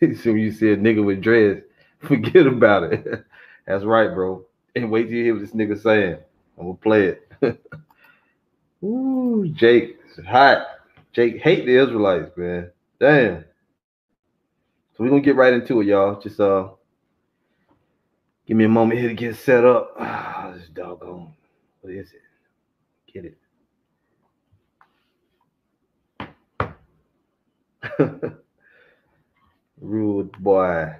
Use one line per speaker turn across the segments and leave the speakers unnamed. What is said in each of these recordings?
Soon you see a nigga with dreads, forget about it. That's right, bro. And wait till you hear what this nigga saying. I'm gonna play it. Ooh, Jake, hot. Jake hate the Israelites, man. Damn. So we're gonna get right into it, y'all. Just uh give me a moment here to get set up. Ah, this doggone. What is it? Get it. Rude boy.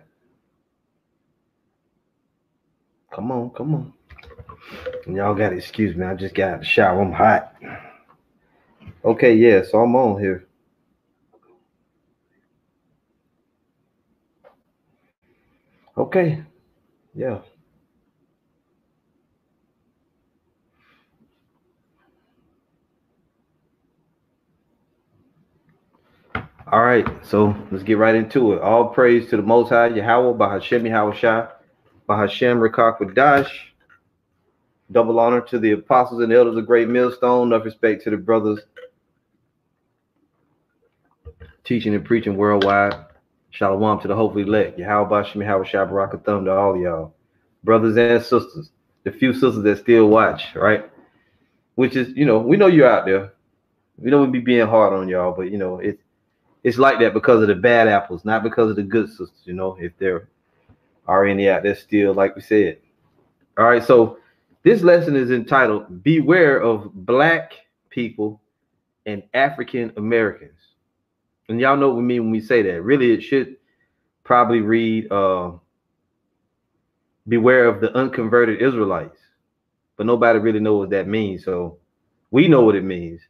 Come on, come on. Y'all got to excuse me. I just got out of the shower. I'm hot. Okay, yeah, so I'm on here. Okay. Yeah. All right, so let's get right into it. All praise to the Most High Yahweh, Bahashem Yahushua, Bahashem Dash. Double honor to the apostles and elders of Great Millstone. Enough respect to the brothers teaching and preaching worldwide. Shalom to the hopefully elect. Yahweh Bashem Yahushua Barakathum to all y'all. Brothers and sisters. The few sisters that still watch, right? Which is, you know, we know you're out there. We don't be being hard on y'all, but you know, it's it's like that because of the bad apples, not because of the good sisters. You know, if there are any out there still, like we said. All right, so this lesson is entitled "Beware of Black People and African Americans," and y'all know what we mean when we say that. Really, it should probably read uh, "Beware of the unconverted Israelites," but nobody really knows what that means. So we know what it means,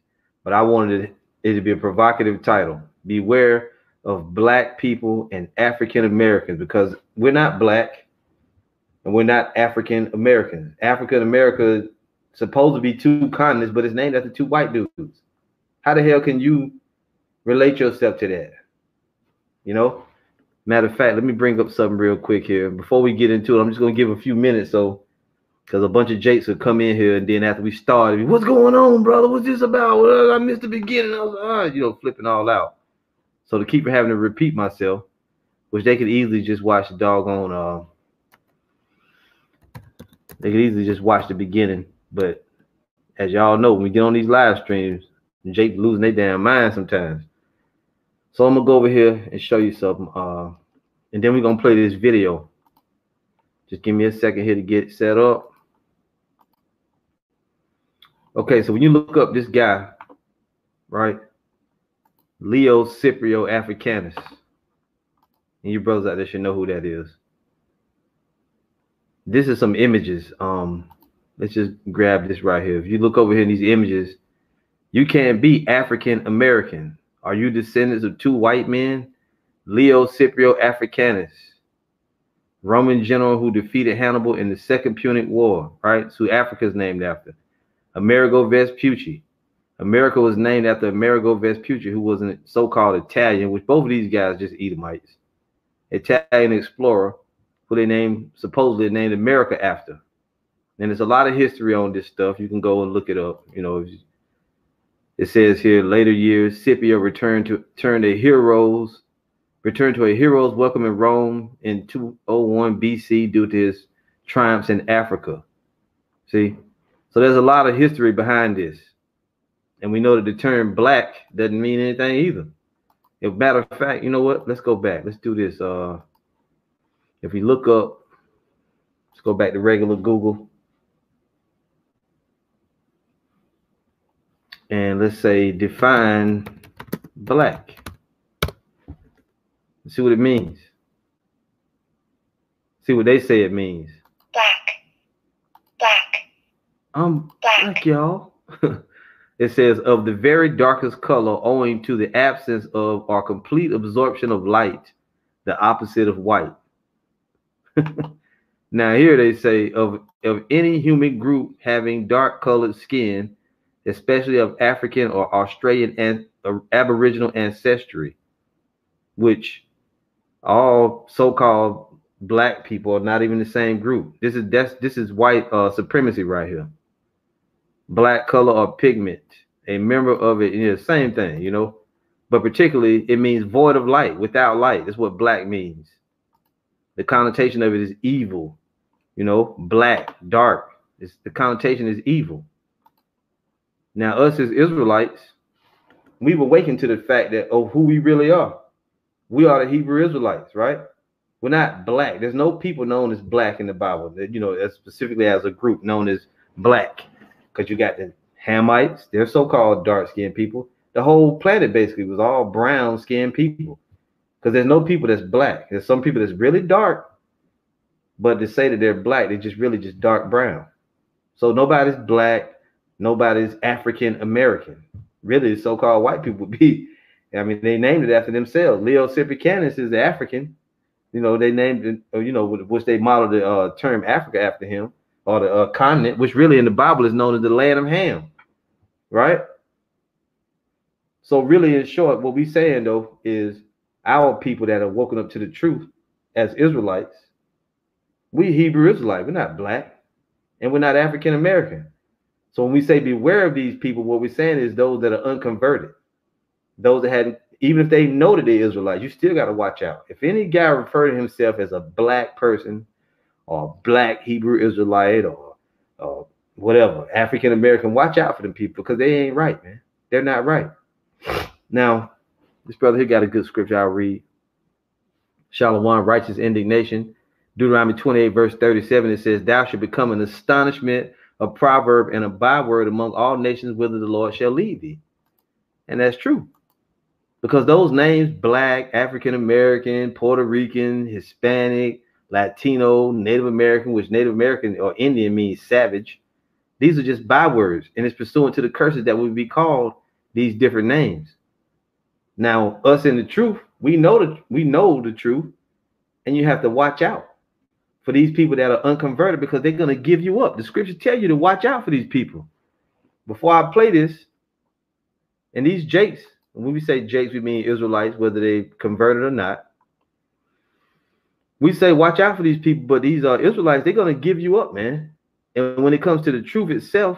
but I wanted it to be a provocative title beware of black people and African Americans because we're not black and we're not African Americans. African America supposed to be two continents, but it's named after two white dudes. How the hell can you relate yourself to that? You know? Matter of fact, let me bring up something real quick here. Before we get into it, I'm just gonna give a few minutes so because a bunch of Jakes will come in here and then after we start, what's going on, brother? What's this about? I missed the beginning. I was, ah, you know, flipping all out. So to keep having to repeat myself, which they could easily just watch the doggone uh they could easily just watch the beginning. But as y'all know, when we get on these live streams, Jake losing their damn mind sometimes. So I'm gonna go over here and show you something. Uh and then we're gonna play this video. Just give me a second here to get set up. Okay, so when you look up this guy, right? Leo Scipio Africanus. And you brothers out there should know who that is. This is some images. Um, let's just grab this right here. If you look over here in these images, you can't be African American. Are you descendants of two white men? Leo Scipio Africanus, Roman general who defeated Hannibal in the Second Punic War, right? who Africa is named after. Amerigo Vespucci, America was named after Amerigo Vespucci, who was a so-called Italian, which both of these guys just Edomites. Italian explorer, who they named supposedly named America after. And there's a lot of history on this stuff. You can go and look it up. You know, it says here later years, Scipio returned to turned a heroes, returned to a hero's welcome in Rome in 201 BC due to his triumphs in Africa. See, so there's a lot of history behind this. And we know that the term black doesn't mean anything either. If matter of fact, you know what? Let's go back. Let's do this. Uh if we look up, let's go back to regular Google. And let's say define black. Let's see what it means. See what they say it means.
Black. Black.
I'm black, black y'all. It says, of the very darkest color, owing to the absence of or complete absorption of light, the opposite of white. now, here they say, of, of any human group having dark colored skin, especially of African or Australian and uh, Aboriginal ancestry, which all so-called black people are not even the same group. This is that's this is white uh, supremacy right here black color or pigment, a member of it, know, same thing, you know. but particularly it means void of light, without light. That's what black means. The connotation of it is evil, you know, black, dark. It's, the connotation is evil. Now, us as Israelites, we've awakened to the fact that of who we really are. We are the Hebrew Israelites, right? We're not black. There's no people known as black in the Bible. You know, as specifically as a group known as black, because you got the Hamites. They're so-called dark-skinned people. The whole planet basically was all brown-skinned people, because there's no people that's black. There's some people that's really dark, but to say that they're black, they're just really just dark brown. So nobody's black. Nobody's African American. Really, so-called white people would be. I mean, they named it after themselves. Leo Ciprianus is the African you know, they named it, you know, which they modeled the uh, term Africa after him, or the uh, continent, which really in the Bible is known as the land of Ham, right? So, really, in short, what we're saying though is our people that are woken up to the truth as Israelites, we Hebrew Israelites, we're not black and we're not African American. So, when we say beware of these people, what we're saying is those that are unconverted, those that hadn't even if they know that they're Israelites, you still got to watch out. If any guy refer to himself as a black person or black Hebrew Israelite or, whatever, African American, watch out for them people because they ain't right, man. They're not right. Now, this brother here got a good scripture I'll read. Shalom, righteous indignation. Deuteronomy 28, verse 37, it says, Thou shalt become an astonishment, a proverb, and a byword among all nations, whither the Lord shall lead thee. And that's true because those names black african american puerto rican hispanic latino native american which native american or indian means savage. These are just bywords and it's pursuant to the curses that would be called these different names. Now us in the truth we know that we know the truth and you have to watch out for these people that are unconverted because they're going to give you up. The scriptures tell you to watch out for these people. Before i play this and these jakes when we say Jakes, we mean Israelites, whether they converted or not. We say, watch out for these people, but these are Israelites, they're going to give you up, man. And when it comes to the truth itself,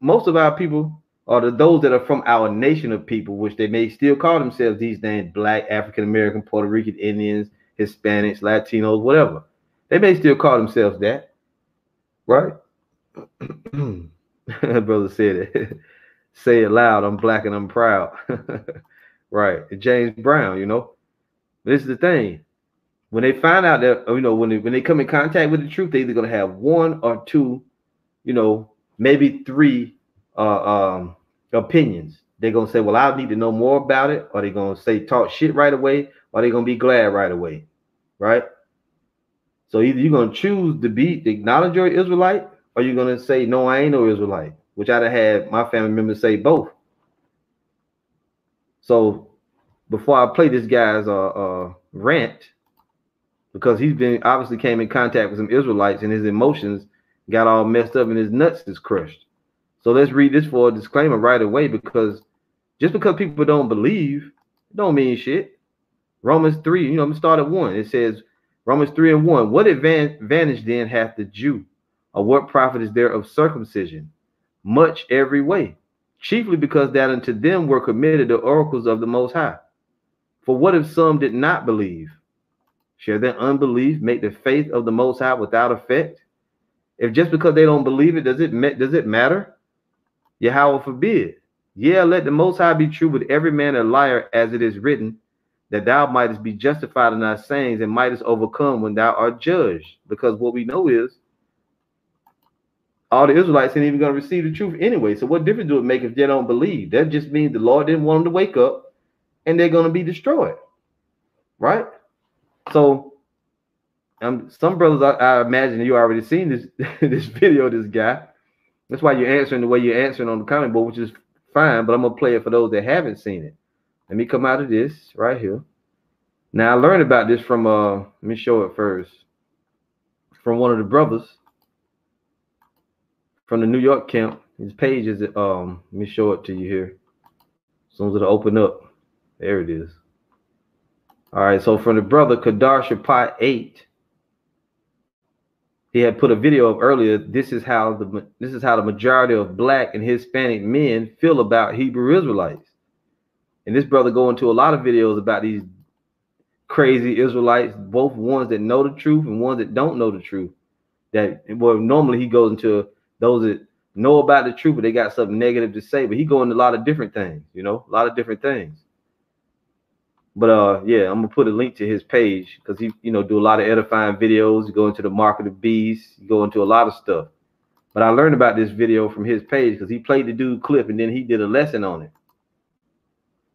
most of our people are the, those that are from our nation of people, which they may still call themselves these names black, African American, Puerto Rican, Indians, Hispanics, Latinos, whatever. They may still call themselves that, right? Brother said it. say it loud. I'm black and I'm proud. right. James Brown, you know. This is the thing. When they find out that, you know, when they when they come in contact with the truth, they're either gonna have one or two, you know, maybe three uh um opinions. They're gonna say, Well, I need to know more about it, or they're gonna say talk shit right away, or they're gonna be glad right away. Right? So either you're gonna choose to be to acknowledge you're Israelite, or you're gonna say, No, I ain't no Israelite which I'd have had my family members say both. So before I play this guy's uh, uh, rant, because he's been obviously came in contact with some Israelites and his emotions got all messed up and his nuts is crushed. So let's read this for a disclaimer right away because just because people don't believe, don't mean shit. Romans 3, you know, I'm start at one. It says, Romans 3 and 1. What advantage then hath the Jew? Or what profit is there of circumcision? much every way, chiefly because that unto them were committed the oracles of the Most High. For what if some did not believe? Shall their unbelief make the faith of the Most High without effect? If just because they don't believe it, does it does it matter? Yahweh forbid. Yeah, let the Most High be true, but every man a liar, as it is written, that thou mightest be justified in thy sayings and mightest overcome when thou art judged. Because what we know is all the Israelites ain't even going to receive the truth anyway. So what difference do it make if they don't believe? That just means the Lord didn't want them to wake up and they're going to be destroyed. Right? So um, some brothers, I, I imagine you already seen this this video, this guy. That's why you're answering the way you're answering on the comment board, which is fine, but I'm gonna play it for those that haven't seen it. Let me come out of this right here. Now I learned about this from uh let me show it first. From one of the brothers from the New York camp. His page is um. Let me show it to you here. As soon as it open up, there it is. All right. So from the brother Kadar Shapat eight, he had put a video up earlier. This is how the this is how the majority of black and Hispanic men feel about Hebrew Israelites. And this brother go into a lot of videos about these crazy Israelites, both ones that know the truth and ones that don't know the truth. That well, normally he goes into those that know about the truth, but they got something negative to say. But he go into a lot of different things, you know, a lot of different things. But uh, yeah, I'm gonna put a link to his page because he, you know, do a lot of edifying videos. You go into the Maccabees, you go into a lot of stuff. But I learned about this video from his page because he played the dude clip and then he did a lesson on it.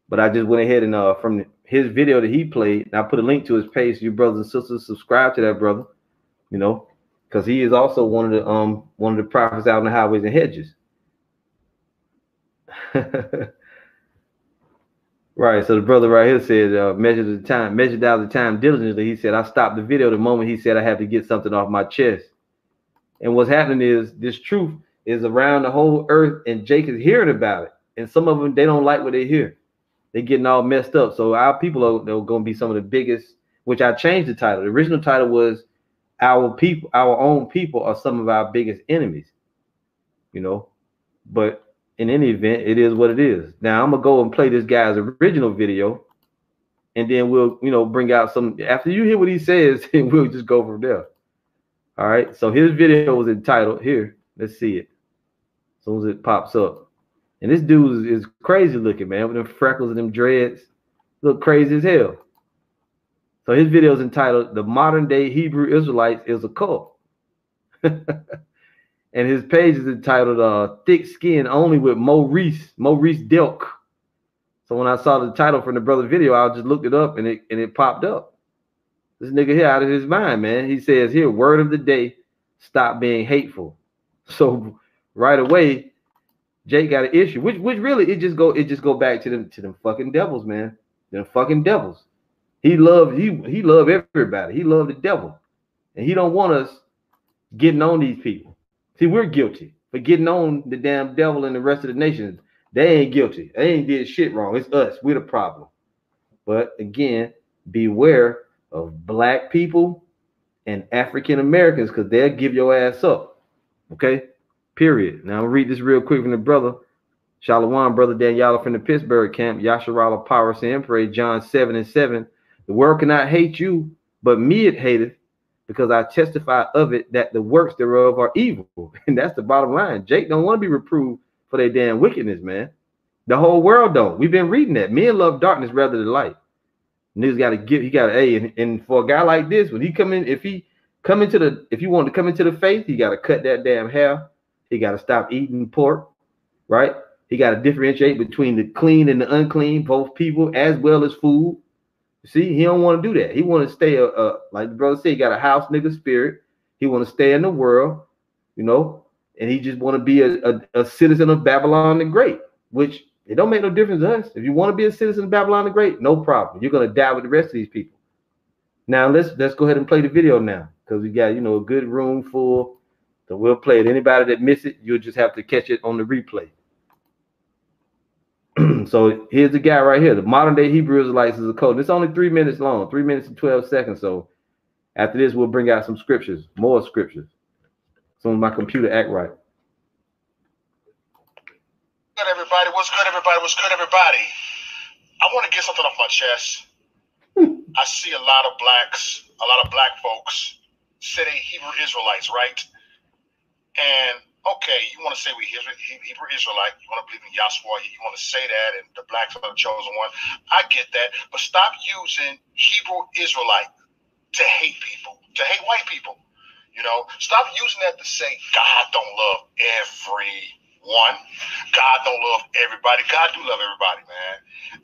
But I just went ahead and uh from his video that he played, and I put a link to his page. So you brothers and sisters, subscribe to that brother, you know, because he is also one of the um one of the prophets out in the highways and hedges. right. So the brother right here said, uh, measure the time, measured out the time diligently. He said, I stopped the video the moment he said I have to get something off my chest. And what's happening is this truth is around the whole earth, and Jake is hearing about it. And some of them they don't like what they hear. They're getting all messed up. So our people are, are going to be some of the biggest. Which I changed the title. The original title was "Our People, Our Own People Are Some of Our Biggest Enemies." You know, but in any event, it is what it is. Now I'm gonna go and play this guy's original video, and then we'll, you know, bring out some. After you hear what he says, and we'll just go from there. All right. So his video was entitled here. Let's see it. As soon as it pops up. And this dude is, is crazy looking, man, with them freckles and them dreads. Look crazy as hell. So his video is entitled The Modern Day Hebrew Israelites is a Cult. and his page is entitled uh, Thick Skin Only with Maurice, Maurice Delk. So when I saw the title from the brother video, I just looked it up and it and it popped up. This nigga here out of his mind, man. He says here, word of the day, stop being hateful. So right away, Jake got an issue, which which really it just go it just go back to them to them fucking devils, man. Them fucking devils. He loved he he loved everybody. He loved the devil, and he don't want us getting on these people. See, we're guilty for getting on the damn devil and the rest of the nations. They ain't guilty. They ain't did shit wrong. It's us. We're the problem. But again, beware of black people and African Americans because they'll give your ass up. Okay. Period. Now I'll read this real quick from the brother. Shalom, brother Daniela from the Pittsburgh camp. Yasharala Power and pray John 7 and 7. The world cannot hate you, but me it hateth, because I testify of it that the works thereof are evil. And that's the bottom line. Jake don't want to be reproved for their damn wickedness, man. The whole world don't. We've been reading that. Men love darkness rather than light. Niggas got to give. He got. Hey, and, and for a guy like this, when he come in, if he come into the, if you want to come into the faith, he got to cut that damn hair. He got to stop eating pork, right? He got to differentiate between the clean and the unclean, both people as well as food. See, he don't want to do that. He want to stay, uh, uh, like the brother said, he got a house nigga spirit. He want to stay in the world, you know, and he just want to be a, a, a citizen of Babylon the Great, which it don't make no difference to us. If you want to be a citizen of Babylon the Great, no problem. You're gonna die with the rest of these people. Now let's let's go ahead and play the video now because we got you know a good room full. So we'll play it. Anybody that miss it, you'll just have to catch it on the replay. so here's the guy right here. The modern day Hebrew Israelites is a code. It's only three minutes long, three minutes and 12 seconds. So after this, we'll bring out some scriptures, more scriptures. So my computer act right
good, everybody? What's good, everybody? What's good, everybody? I want to get something off my chest. I see a lot of blacks, a lot of black folks say they Hebrew Israelites, right? And okay, you want to say we Hebrew, Israelite, you want to believe in Yahshua, you want to say that, and the blacks are the chosen one. I get that, but stop using Hebrew Israelite to hate people, to hate white people. You know, stop using that to say God don't love every one. God don't love everybody. God do love everybody, man.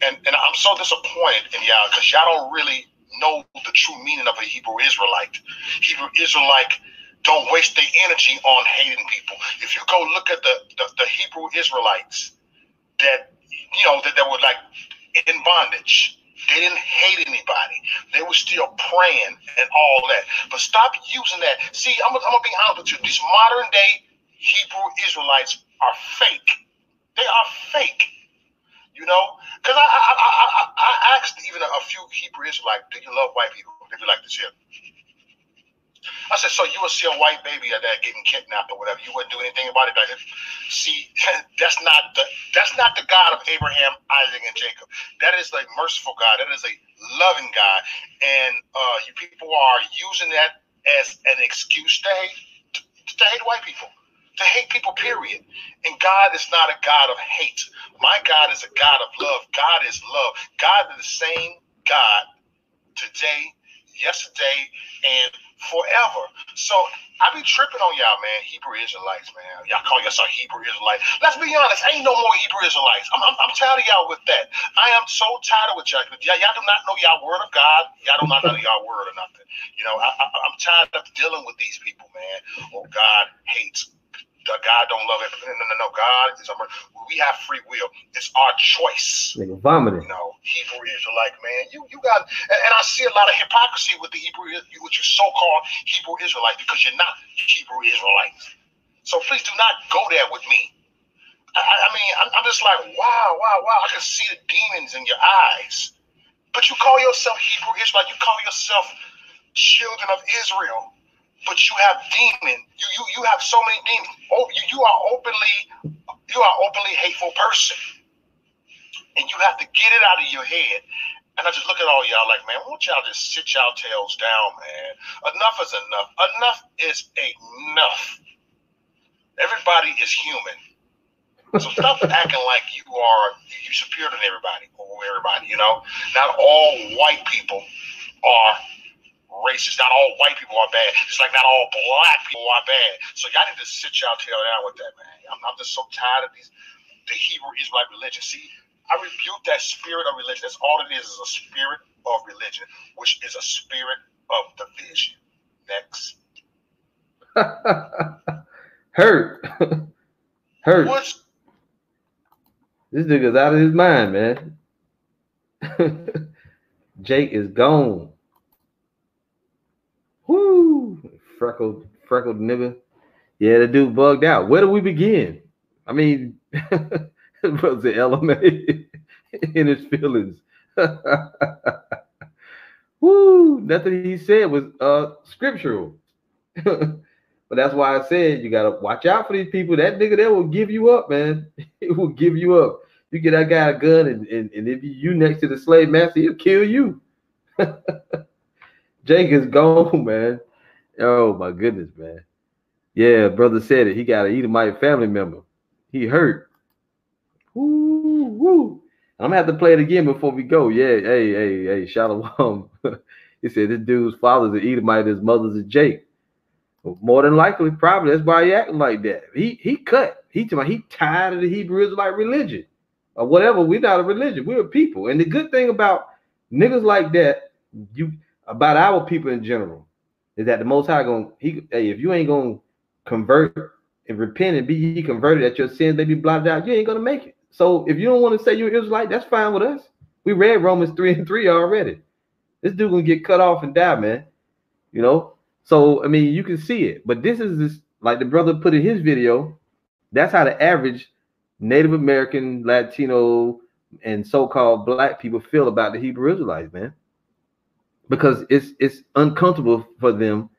And and I'm so disappointed in y'all because y'all don't really know the true meaning of a Hebrew Israelite. Hebrew Israelite don't waste their energy on hating people. If you go look at the, the, the Hebrew Israelites that you know that, that were like in bondage. They didn't hate anybody. They were still praying and all that. But stop using that. See, I'm, I'm gonna be honest with you. These modern day Hebrew Israelites are fake. They are fake. You know, because I, I I, I I asked even a, a few Hebrew Israelites, "Do you love white people?" They be like this here. I said, so you would see a white baby out there getting kidnapped or whatever. You wouldn't do anything about it. Like, see, that's not the that's not the God of Abraham, Isaac, and Jacob. That is a merciful God. That is a loving God. And uh, you people are using that as an excuse to hate to, to hate white people. To hate people, period. And God is not a God of hate. My God is a God of love. God is love. God is the same God today, yesterday, and forever. So I be tripping on y'all, man. Hebrew Israelites, man. Y'all call yourself Hebrew Israelites. Let's be honest, ain't no more Hebrew Israelites. I'm, I'm, I'm tired of y'all with that. I am so tired of with y'all. Y'all, y'all do not know y'all word of God. Y'all do not know y'all word or nothing. You know, I, I, I'm tired of dealing with these people, man. Oh, God hates God don't love it. No, no, no. God is a we have free will. It's our choice.
Nigga vomiting.
You know, Hebrew Israelite man. You you got, and, and I see a lot of hypocrisy with the Hebrew, with you so-called Hebrew Israelite, because you're not Hebrew Israelite. So please do not go there with me. I, I mean, I'm, I'm just like, wow, wow, wow. I can see the demons in your eyes. But you call yourself Hebrew Israelite. You call yourself children of Israel but you have demon. You you you have so many demons. Oh, you, you are openly you are openly hateful person, and you have to get it out of your head. And I just look at all y'all like, man, won't y'all just sit y'all tails down, man? Enough is enough. Enough is enough. Everybody is human. So stop acting like you are you superior than everybody or everybody. You know, not all white people are racist. Not all white people are bad. It's like not all black people are bad. So y'all need to sit y'all tail down with that, man. I'm, I'm just so tired of these the Hebrew Israelite religion. See, I rebuke that spirit of religion. That's all it is is a spirit of religion, which is a spirit of division. Next.
Hurt. Hurt.
What's
This nigga's out of his mind, man. Jake is gone. Freckled, freckled nigga. Yeah, the dude bugged out. Where do we begin? I mean, was the LMA in his feelings. Woo! Nothing he said was uh scriptural. but that's why I said you gotta watch out for these people. That nigga there will give you up, man. It will give you up. You get that guy a gun, and, and, and if you, you next to the slave master, he'll kill you. Jake is gone, man. Oh my goodness, man. Yeah, brother said it. He got an Edomite family member. He hurt. Woo, woo. I'm gonna have to play it again before we go. Yeah, hey, hey, hey, Shalom. he said this dude's father's an Edomite, his mother's a Jake. More than likely, probably that's why he acting like that. He he cut. He he tired of the Hebrew Israelite religion or whatever. We're not a religion. We're a people. And the good thing about niggas like that, you about our people in general, is that the Most High gonna he hey if you ain't gonna convert and repent and be converted that your sins they be blotted out, you ain't gonna make it. So if you don't want to say you're Israelite, that's fine with us. We read Romans three and three already. This dude gonna get cut off and die, man. You know. So I mean, you can see it, but this is this like the brother put in his video. That's how the average Native American, Latino, and so-called black people feel about the Hebrew Israelites, man because it's it's uncomfortable for them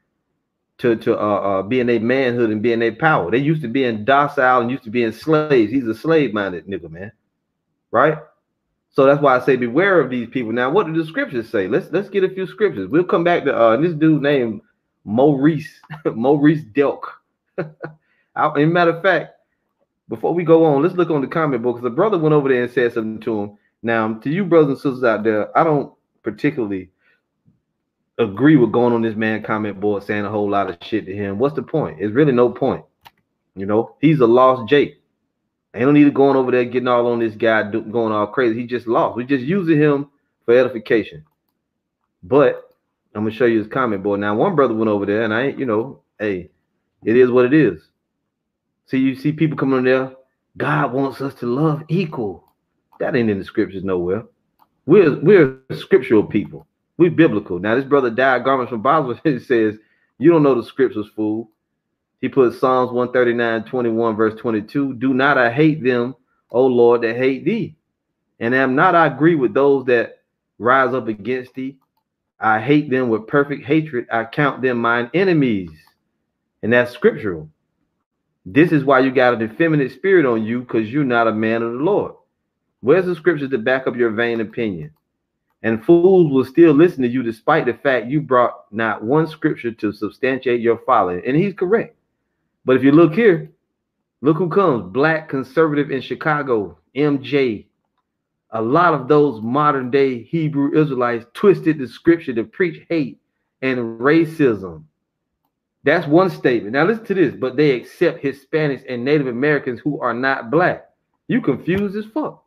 to to uh, uh, be in their manhood and be in their power. They used to being docile and used to being slaves. He's a slave-minded nigga, man. Right? So that's why I say beware of these people. Now, what do the scriptures say? Let's let's get a few scriptures. We'll come back to uh, this dude named Maurice Maurice Delk. I, in matter of fact, before we go on, let's look on the comment book because the brother went over there and said something to him. Now, to you brothers and sisters out there, I don't particularly agree with going on this man comment board saying a whole lot of shit to him. What's the point? It's really no point. You know, he's a lost Jake. Ain't no need to going over there getting all on this guy do, going all crazy. He just lost. We're just using him for edification. But I'm gonna show you his comment board. Now, one brother went over there, and I you know, hey, it is what it is. See, you see people coming on there. God wants us to love equal. That ain't in the scriptures nowhere. We're we're scriptural people. We biblical. Now, this brother died garments from Boswell. He says, You don't know the scriptures, fool. He put Psalms 139, 21, verse 22. Do not I hate them, O Lord, that hate thee. And am not I agree with those that rise up against thee. I hate them with perfect hatred. I count them mine enemies. And that's scriptural. This is why you got an effeminate spirit on you because you're not a man of the Lord. Where's the scriptures to back up your vain opinion? And fools will still listen to you despite the fact you brought not one scripture to substantiate your folly. And he's correct. But if you look here, look who comes black conservative in Chicago, MJ. A lot of those modern day Hebrew Israelites twisted the scripture to preach hate and racism. That's one statement. Now listen to this, but they accept Hispanics and Native Americans who are not black. You confused as fuck.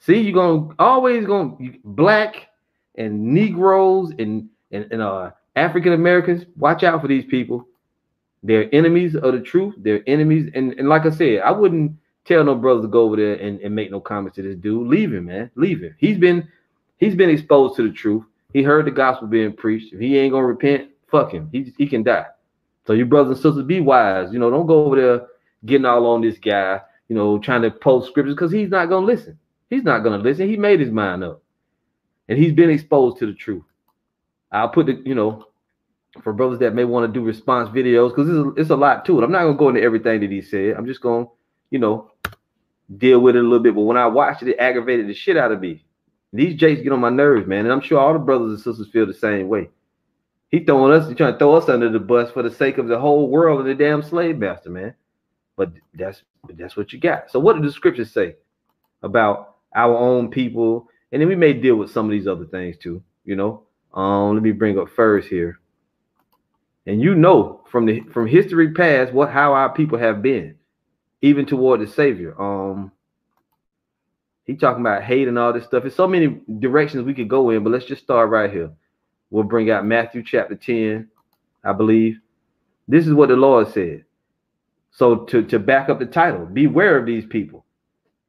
See, you're gonna always gonna black and Negroes and and, and uh African Americans. Watch out for these people. They're enemies of the truth. They're enemies, and, and like I said, I wouldn't tell no brothers to go over there and, and make no comments to this dude. Leave him, man. Leave him. He's been he's been exposed to the truth. He heard the gospel being preached. If he ain't gonna repent, fuck him. He he can die. So you brothers and sisters, be wise. You know, don't go over there getting all on this guy. You know, trying to post scriptures because he's not gonna listen. He's not going to listen. He made his mind up. And he's been exposed to the truth. I'll put the, you know, for brothers that may want to do response videos, because it's, a lot to it. I'm not going to go into everything that he said. I'm just going to, you know, deal with it a little bit. But when I watched it, it aggravated the shit out of me. These jakes get on my nerves, man. And I'm sure all the brothers and sisters feel the same way. He throwing us, he trying to throw us under the bus for the sake of the whole world and the damn slave master, man. But that's that's what you got. So what did the scriptures say about our own people, and then we may deal with some of these other things too. You know, um, let me bring up first here, and you know from the from history past what how our people have been, even toward the Savior. Um, he talking about hate and all this stuff. There's so many directions we could go in, but let's just start right here. We'll bring out Matthew chapter 10, I believe. This is what the Lord said. So to, to back up the title, beware of these people.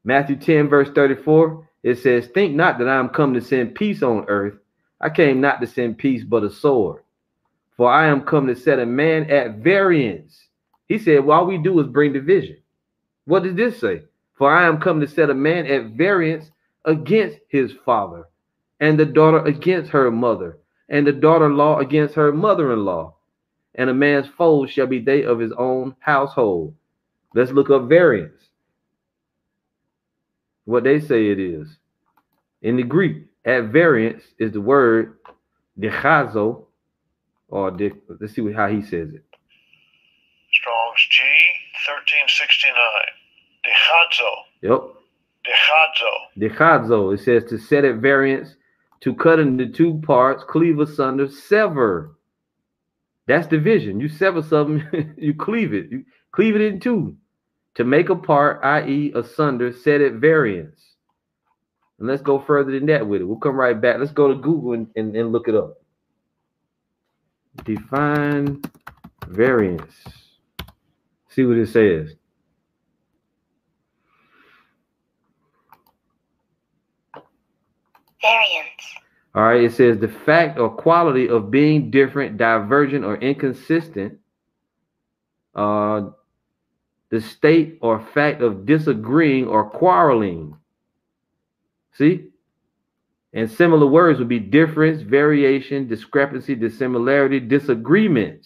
Matthew 10, verse 34, it says, Think not that I am come to send peace on earth. I came not to send peace, but a sword. For I am come to set a man at variance. He said, All we do is bring division. What does this say? For I am come to set a man at variance against his father, and the daughter against her mother, and the daughter in law against her mother in law. And a man's foes shall be they of his own household. Let's look up variance what they say it is. In the Greek, at variance is the word dechazo, or de, let's see how he says it.
Strong's G thirteen sixty nine. Dechazo.
Yep.
Dechazo.
Dechazo. It says to set at variance, to cut into two parts, cleave asunder, sever. That's division. You sever something, you cleave it. You cleave it in two to make apart, i.e., asunder, set at variance. And let's go further than that with it. We'll come right back. Let's go to Google and, and, and look it up. Define variance. See what it says.
Variance.
All right, it says the fact or quality of being different, divergent, or inconsistent. Uh, the state or fact of disagreeing or quarreling. See? And similar words would be difference, variation, discrepancy, dissimilarity, disagreement.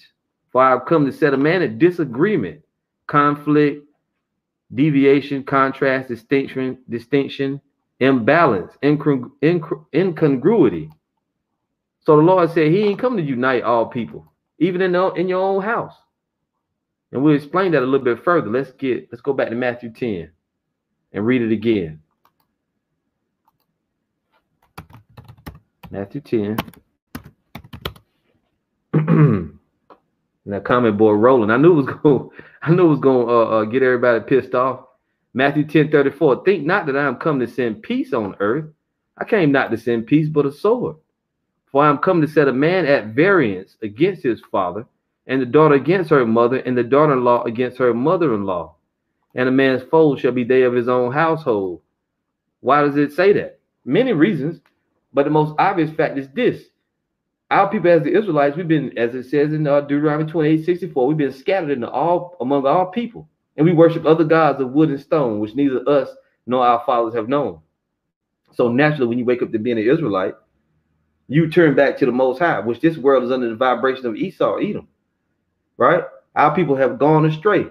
For I've come to set a man at disagreement, conflict, deviation, contrast, distinction, distinction, imbalance, incongru- incongru- incongruity. So the Lord said He ain't come to unite all people, even in, the, in your own house. And we'll explain that a little bit further. Let's get let's go back to Matthew 10 and read it again. Matthew 10. and that comment board rolling. I knew it was going I knew it was going to uh, uh, get everybody pissed off. Matthew 10 34. Think not that I am come to send peace on earth. I came not to send peace, but a sword. For I am come to set a man at variance against his father, and the daughter against her mother, and the daughter-in-law against her mother-in-law. And a man's foe shall be they of his own household. Why does it say that? Many reasons, but the most obvious fact is this. Our people as the Israelites, we've been, as it says in uh, Deuteronomy 28, 64, we've been scattered in all among all people. And we worship other gods of wood and stone, which neither us nor our fathers have known. So naturally, when you wake up to being an Israelite, you turn back to the Most High, which this world is under the vibration of Esau, Edom. Right? Our people have gone astray.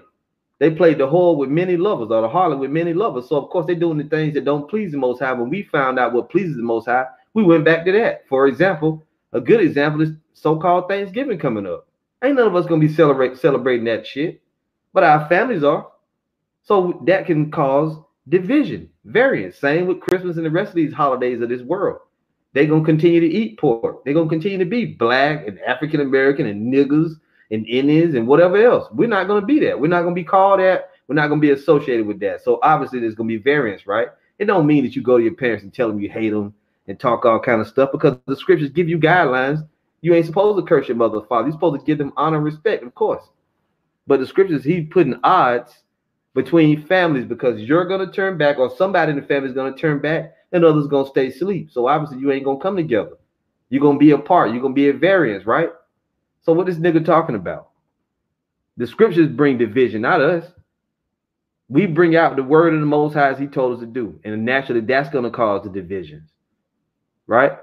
They played the whore with many lovers or the harlot with many lovers. So, of course, they're doing the things that don't please the Most High. When we found out what pleases the Most High, we went back to that. For example, a good example is so-called Thanksgiving coming up. Ain't none of us gonna be celebrate celebrating that shit, but our families are. So that can cause division, variance. Same with Christmas and the rest of these holidays of this world. They're gonna continue to eat pork. They're gonna continue to be black and African American and niggers and Indians and whatever else. We're not gonna be that. We're not gonna be called that. We're not gonna be associated with that. So obviously there's gonna be variance, right? It don't mean that you go to your parents and tell them you hate them and talk all kind of stuff because the scriptures give you guidelines. You ain't supposed to curse your mother or father. You're supposed to give them honor and respect, of course. But the scriptures, he putting odds between families because you're gonna turn back, or somebody in the family is gonna turn back, and others gonna stay asleep. So obviously you ain't gonna come together. You're gonna be apart. You're gonna be at variance, right? So what is nigga talking about? The scriptures bring division, not us. We bring out the word of the Most High as He told us to do, and naturally that's gonna cause the divisions right?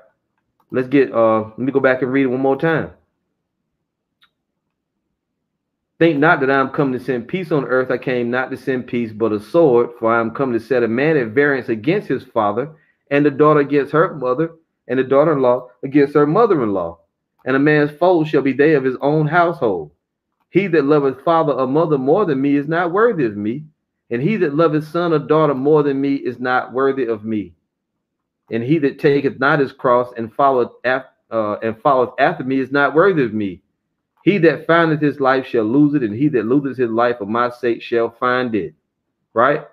Let's get uh let me go back and read it one more time. Think not that I am come to send peace on earth. I came not to send peace, but a sword, for I am come to set a man at variance against his father, and the daughter against her mother, and the daughter-in-law against her mother-in-law. And a man's foe shall be they of his own household. He that loveth father or mother more than me is not worthy of me, and he that loveth son or daughter more than me is not worthy of me. And he that taketh not his cross and followeth after, uh, and followeth after me is not worthy of me. He that findeth his life shall lose it, and he that loseth his life for my sake shall find it. Right?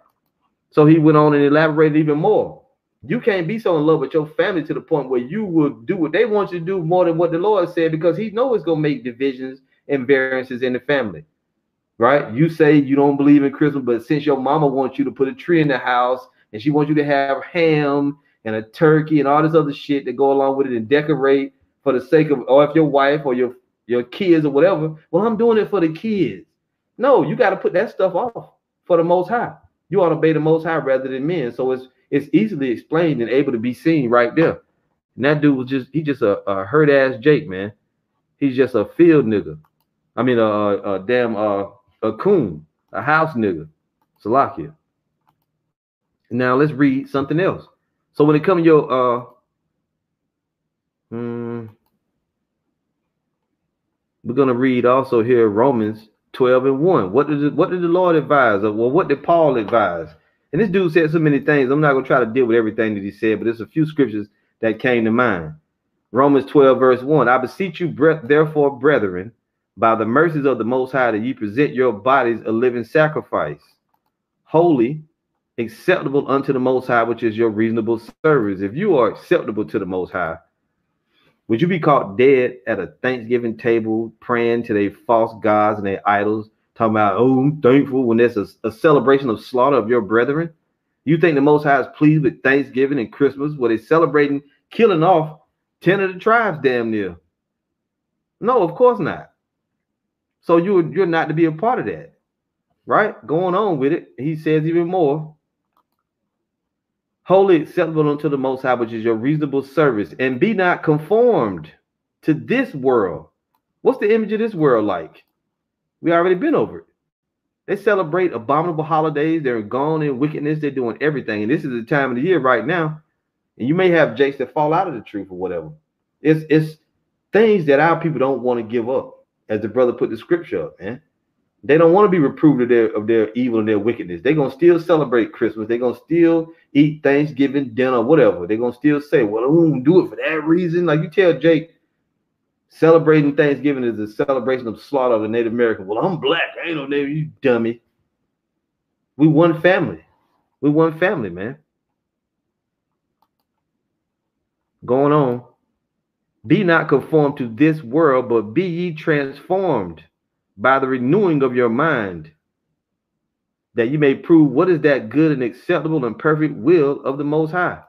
So he went on and elaborated even more. You can't be so in love with your family to the point where you will do what they want you to do more than what the Lord said, because he knows it's gonna make divisions and variances in the family. Right? You say you don't believe in Christmas, but since your mama wants you to put a tree in the house and she wants you to have ham and a turkey and all this other shit that go along with it and decorate for the sake of or if your wife or your your kids or whatever. Well, I'm doing it for the kids. No, you got to put that stuff off for the most high. You ought to obey the most high rather than men. So it's it's easily explained and able to be seen right there. And that dude was just he just a, a hurt ass Jake, man. He's just a field nigga. I mean, a, a, a damn uh, a coon, a house nigga. Salakia. Now let's read something else. So when it comes to your uh hmm, we're gonna read also here Romans 12 and 1. What did what did the Lord advise? Well, what did Paul advise? And this dude said so many things. I'm not gonna try to deal with everything that he said, but there's a few scriptures that came to mind. Romans 12, verse 1. I beseech you, therefore, brethren, by the mercies of the Most High, that ye present your bodies a living sacrifice, holy, acceptable unto the Most High, which is your reasonable service. If you are acceptable to the Most High, would you be caught dead at a Thanksgiving table praying to their false gods and their idols, talking about, oh, I'm thankful when there's a, a celebration of slaughter of your brethren? You think the Most High is pleased with Thanksgiving and Christmas where they're celebrating killing off 10 of the tribes damn near? No, of course not. So you, you're not to be a part of that, right? Going on with it, he says even more Holy, acceptable unto the Most High, which is your reasonable service, and be not conformed to this world. What's the image of this world like? We already been over it. They celebrate abominable holidays. They're gone in wickedness. They're doing everything. And this is the time of the year right now. And you may have jakes that fall out of the truth or whatever. It's it's things that our people don't want to give up, as the brother put the scripture up, man. They don't want to be reproved of their of their evil and their wickedness. They're gonna still celebrate Christmas. They're gonna still eat Thanksgiving dinner, whatever. They're gonna still say, "Well, I won't do it for that reason." Like you tell Jake, celebrating Thanksgiving is a celebration of slaughter of the Native American. Well, I'm black. I ain't no Native. You dummy. We one family. We one family, man. Going on. Be not conformed to this world, but be ye transformed by the renewing of your mind, that you may prove what is that good and acceptable and perfect will of the Most High.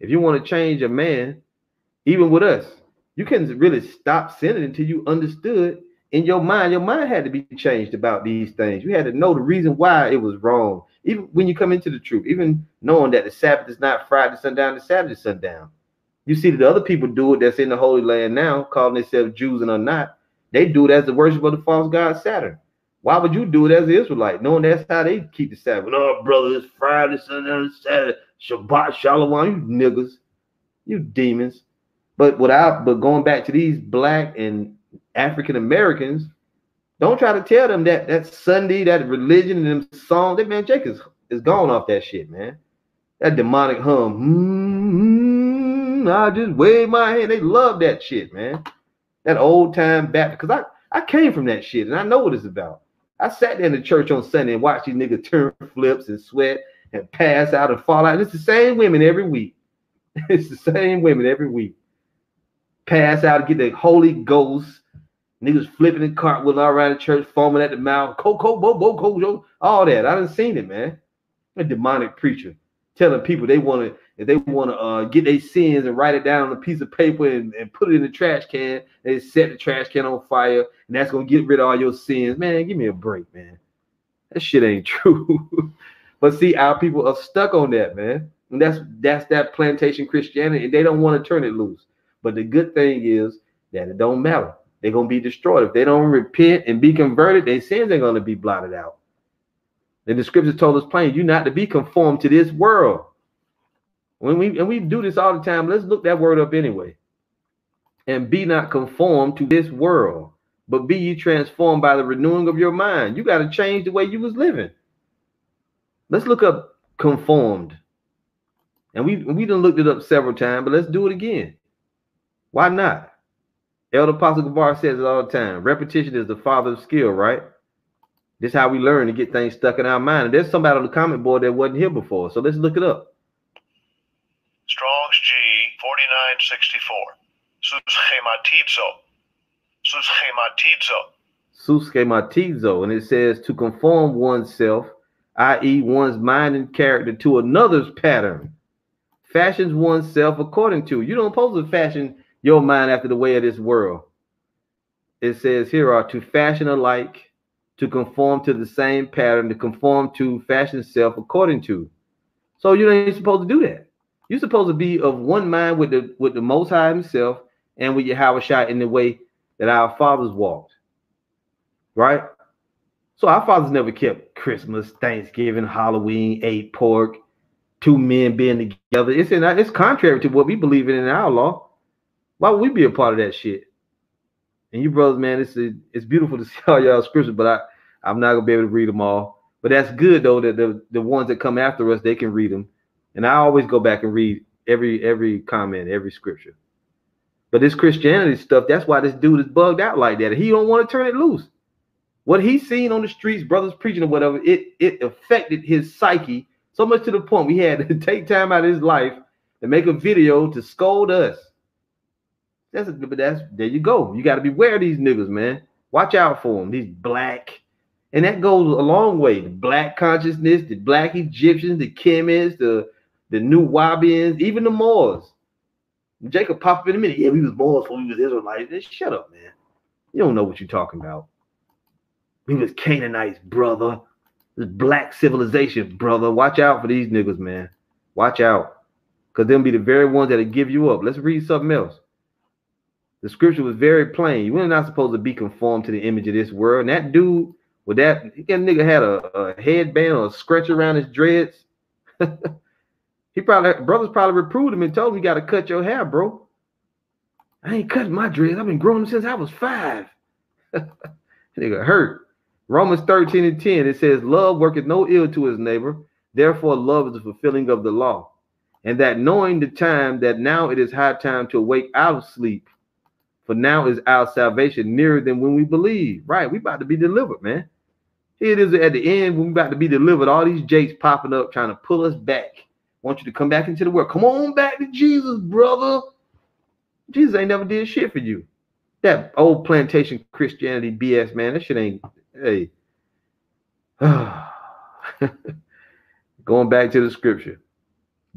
If you want to change a man, even with us, you can really stop sinning until you understood in your mind. Your mind had to be changed about these things. You had to know the reason why it was wrong. Even when you come into the truth, even knowing that the Sabbath is not Friday sundown to Saturday sundown. You see that other people do it that's in the Holy Land now, calling themselves Jews and are not. They do it as the worship of the false god Saturn. Why would you do it as an Israelite, knowing that's how they keep the Sabbath? No, brother, it's Friday, Sunday, Saturday, Shabbat, Shalom, you niggas, you demons. But without, but going back to these black and African Americans, don't try to tell them that that Sunday, that religion and them songs, that man Jake is, is gone off that shit, man. That demonic hum. Mm, I just wave my hand. They love that shit, man. That old time Baptist. Because I, I came from that shit and I know what it's about. I sat there in the church on Sunday and watched these niggas turn flips and sweat and pass out and fall out. And it's the same women every week. it's the same women every week. Pass out get the Holy Ghost. Niggas flipping and cartwheeling all around the church, foaming at the mouth, coco, bo, bo, co, all that. I done seen it, man. A demonic preacher telling people they want to if they want to uh, get their sins and write it down on a piece of paper and, and put it in the trash can, they set the trash can on fire, and that's gonna get rid of all your sins. Man, give me a break, man. That shit ain't true. but see, our people are stuck on that, man. And that's that's that plantation Christianity, and they don't want to turn it loose. But the good thing is that it don't matter. They're gonna be destroyed. If they don't repent and be converted, their sins are gonna be blotted out. And the scripture told us plain, you not to be conformed to this world. When we and we do this all the time, let's look that word up anyway. And be not conformed to this world, but be ye transformed by the renewing of your mind. You got to change the way you was living. Let's look up conformed. And we we done looked it up several times, but let's do it again. Why not? Elder Apostle Gabar says it all the time. Repetition is the father of skill, right? This is how we learn to get things stuck in our mind. And there's somebody on the comment board that wasn't here before. So let's look it up.
Strong's G 4964.
Suschematizo. Suschematizo. And it says to conform oneself, i.e., one's mind and character, to another's pattern. Fashions oneself according to. You don't supposed to fashion your mind after the way of this world. It says here are to fashion alike to conform to the same pattern, to conform to fashion self according to. So you ain't supposed to do that. You're supposed to be of one mind with the with the Most High Himself and with Yahawashi in the way that our fathers walked. Right? So our fathers never kept Christmas, Thanksgiving, Halloween, ate pork, two men being together. It's in it's contrary to what we believe in in our law. Why would we be a part of that shit? And you brothers, man, it's it's beautiful to see all y'all scriptures, but I I'm not gonna be able to read them all. But that's good though that the the ones that come after us they can read them. And I always go back and read every every comment, every scripture. But this Christianity stuff, that's why this dude is bugged out like that. He don't want to turn it loose. What he's seen on the streets, brothers preaching or whatever, it it affected his psyche so much to the point we had to take time out of his life to make a video to scold us. That's a, but that's there you go. You got to beware of these niggas, man. Watch out for them. These black, and that goes a long way. The black consciousness, the black Egyptians, the Chemists, the the Nuwaubians, even the Moors. Jacob pop up in a minute. Yeah, we was Moors when we was Israelites. Shut up, man. You don't know what you're talking about. We was Canaanites, brother. This black civilization, brother. Watch out for these niggas, man. Watch out. Because they'll be the very ones that'll give you up. Let's read something else. The scripture was very plain. You were not supposed to be conformed to the image of this world. And that dude with that, that nigga had a, a headband or a scratch around his dreads. he probably brothers probably reproved him and told him you got to cut your hair, bro. I ain't cutting my dreads. I've been growing them since I was five. nigga hurt. Romans 13 and 10, it says, Love worketh no ill to his neighbor. Therefore, love is the fulfilling of the law. And that knowing the time that now it is high time to awake out of sleep, for now is our salvation nearer than when we believe. Right, we about to be delivered, man. Here it is at the end when we about to be delivered. All these jakes popping up trying to pull us back. Want you to come back into the world. Come on back to Jesus, brother. Jesus ain't never did shit for you. That old plantation Christianity BS, man. That shit ain't. Hey. Going back to the scripture.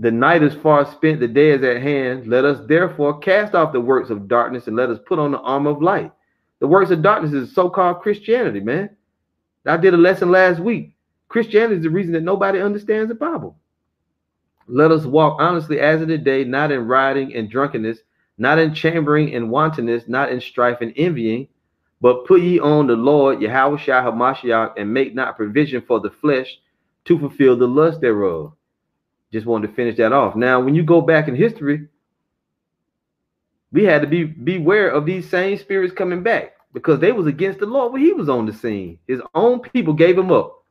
The night is far spent, the day is at hand. Let us therefore cast off the works of darkness and let us put on the armor of light. The works of darkness is so called Christianity, man. I did a lesson last week. Christianity is the reason that nobody understands the Bible. Let us walk honestly as in the day, not in rioting and drunkenness, not in chambering and wantonness, not in strife and envying, but put ye on the Lord Yahawashi Hamashiach, and make not provision for the flesh to fulfill the lust thereof. Just wanted to finish that off. Now, when you go back in history, we had to be beware of these same spirits coming back because they was against the Lord when he was on the scene. His own people gave him up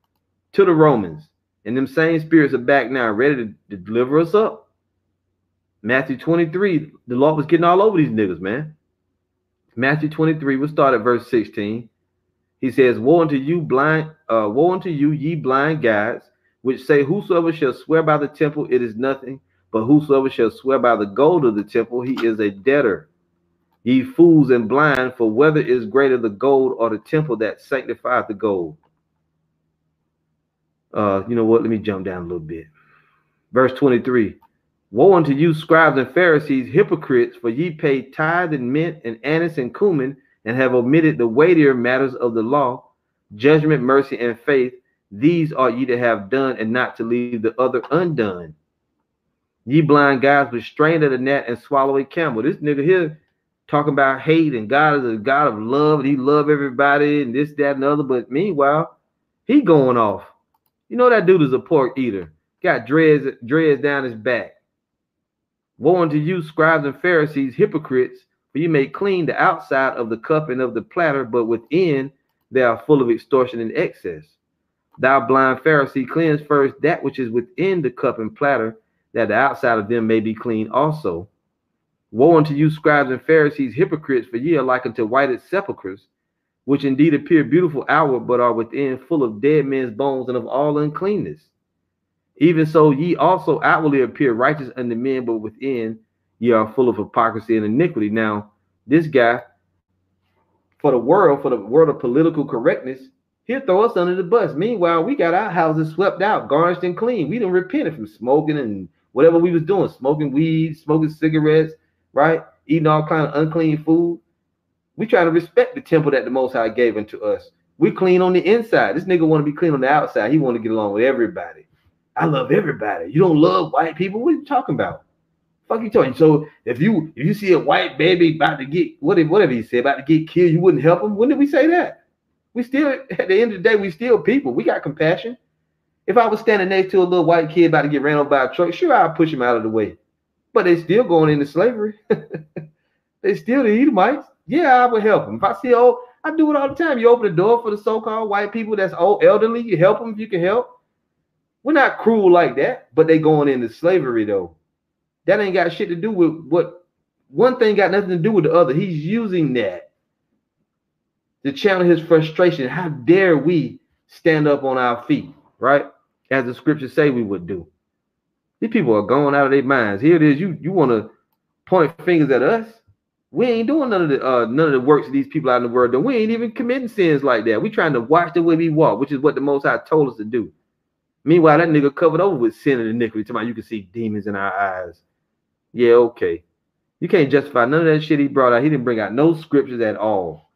to the Romans. And them same spirits are back now, ready to, to deliver us up. Matthew 23, the Lord was getting all over these niggas, man. Matthew 23, we'll start at verse 16. He says, Woe unto you, blind, uh, woe unto you, ye blind guides, which say, Whosoever shall swear by the temple, it is nothing, but whosoever shall swear by the gold of the temple, he is a debtor. Ye fools and blind, for whether is greater the gold or the temple that sanctifieth the gold? Uh, you know what? Let me jump down a little bit. Verse 23 Woe unto you, scribes and Pharisees, hypocrites, for ye pay tithe and mint and anise and cumin, and have omitted the weightier matters of the law, judgment, mercy, and faith. These are ye to have done, and not to leave the other undone. Ye blind guys, but strain at a net and swallow a camel. This nigga here talking about hate and God is a God of love and he love everybody and this, that, and other. But meanwhile, he going off. You know that dude is a pork eater. Got dreads, dreads down his back. Woe unto you, scribes and Pharisees, hypocrites, for you may clean the outside of the cup and of the platter, but within they are full of extortion and excess. Thou blind Pharisee, cleanse first that which is within the cup and platter, that the outside of them may be clean also. Woe unto you, scribes and Pharisees, hypocrites, for ye are like unto whited sepulchres, which indeed appear beautiful outward, but are within full of dead men's bones and of all uncleanness. Even so, ye also outwardly appear righteous unto men, but within ye are full of hypocrisy and iniquity. Now, this guy, for the world, for the world of political correctness, he'll throw us under the bus. Meanwhile, we got our houses swept out, garnished, and clean. We didn't repent from smoking and whatever we was doing, smoking weed, smoking cigarettes, right? Eating all kind of unclean food. We try to respect the temple that the Most High gave unto us. We clean on the inside. This nigga want to be clean on the outside. He want to get along with everybody. I love everybody. You don't love white people. What are you talking about? Fuck you talking. So if you if you see a white baby about to get what whatever he said about to get killed, you wouldn't help him. When did we say that? We still at the end of the day, we still people. We got compassion. If I was standing next to a little white kid about to get ran over by a truck, sure I'd push him out of the way but they still going into slavery. they still the Edomites. Yeah, I would help them. If I see oh, I do it all the time. You open the door for the so-called white people that's old elderly, you help them if you can help. We're not cruel like that, but they going into slavery though. That ain't got shit to do with what one thing got nothing to do with the other. He's using that to channel his frustration. How dare we stand up on our feet, right? As the scriptures say we would do. These people are going out of their minds. Here it is. You you want to point fingers at us? We ain't doing none of the uh, none of the works of these people out in the world. And we ain't even committing sins like that. We trying to watch the way we walk, which is what the Most High told us to do. Meanwhile, that nigga covered over with sin and iniquity. Tomorrow you can see demons in our eyes. Yeah, okay. You can't justify none of that shit he brought out. He didn't bring out no scriptures at all.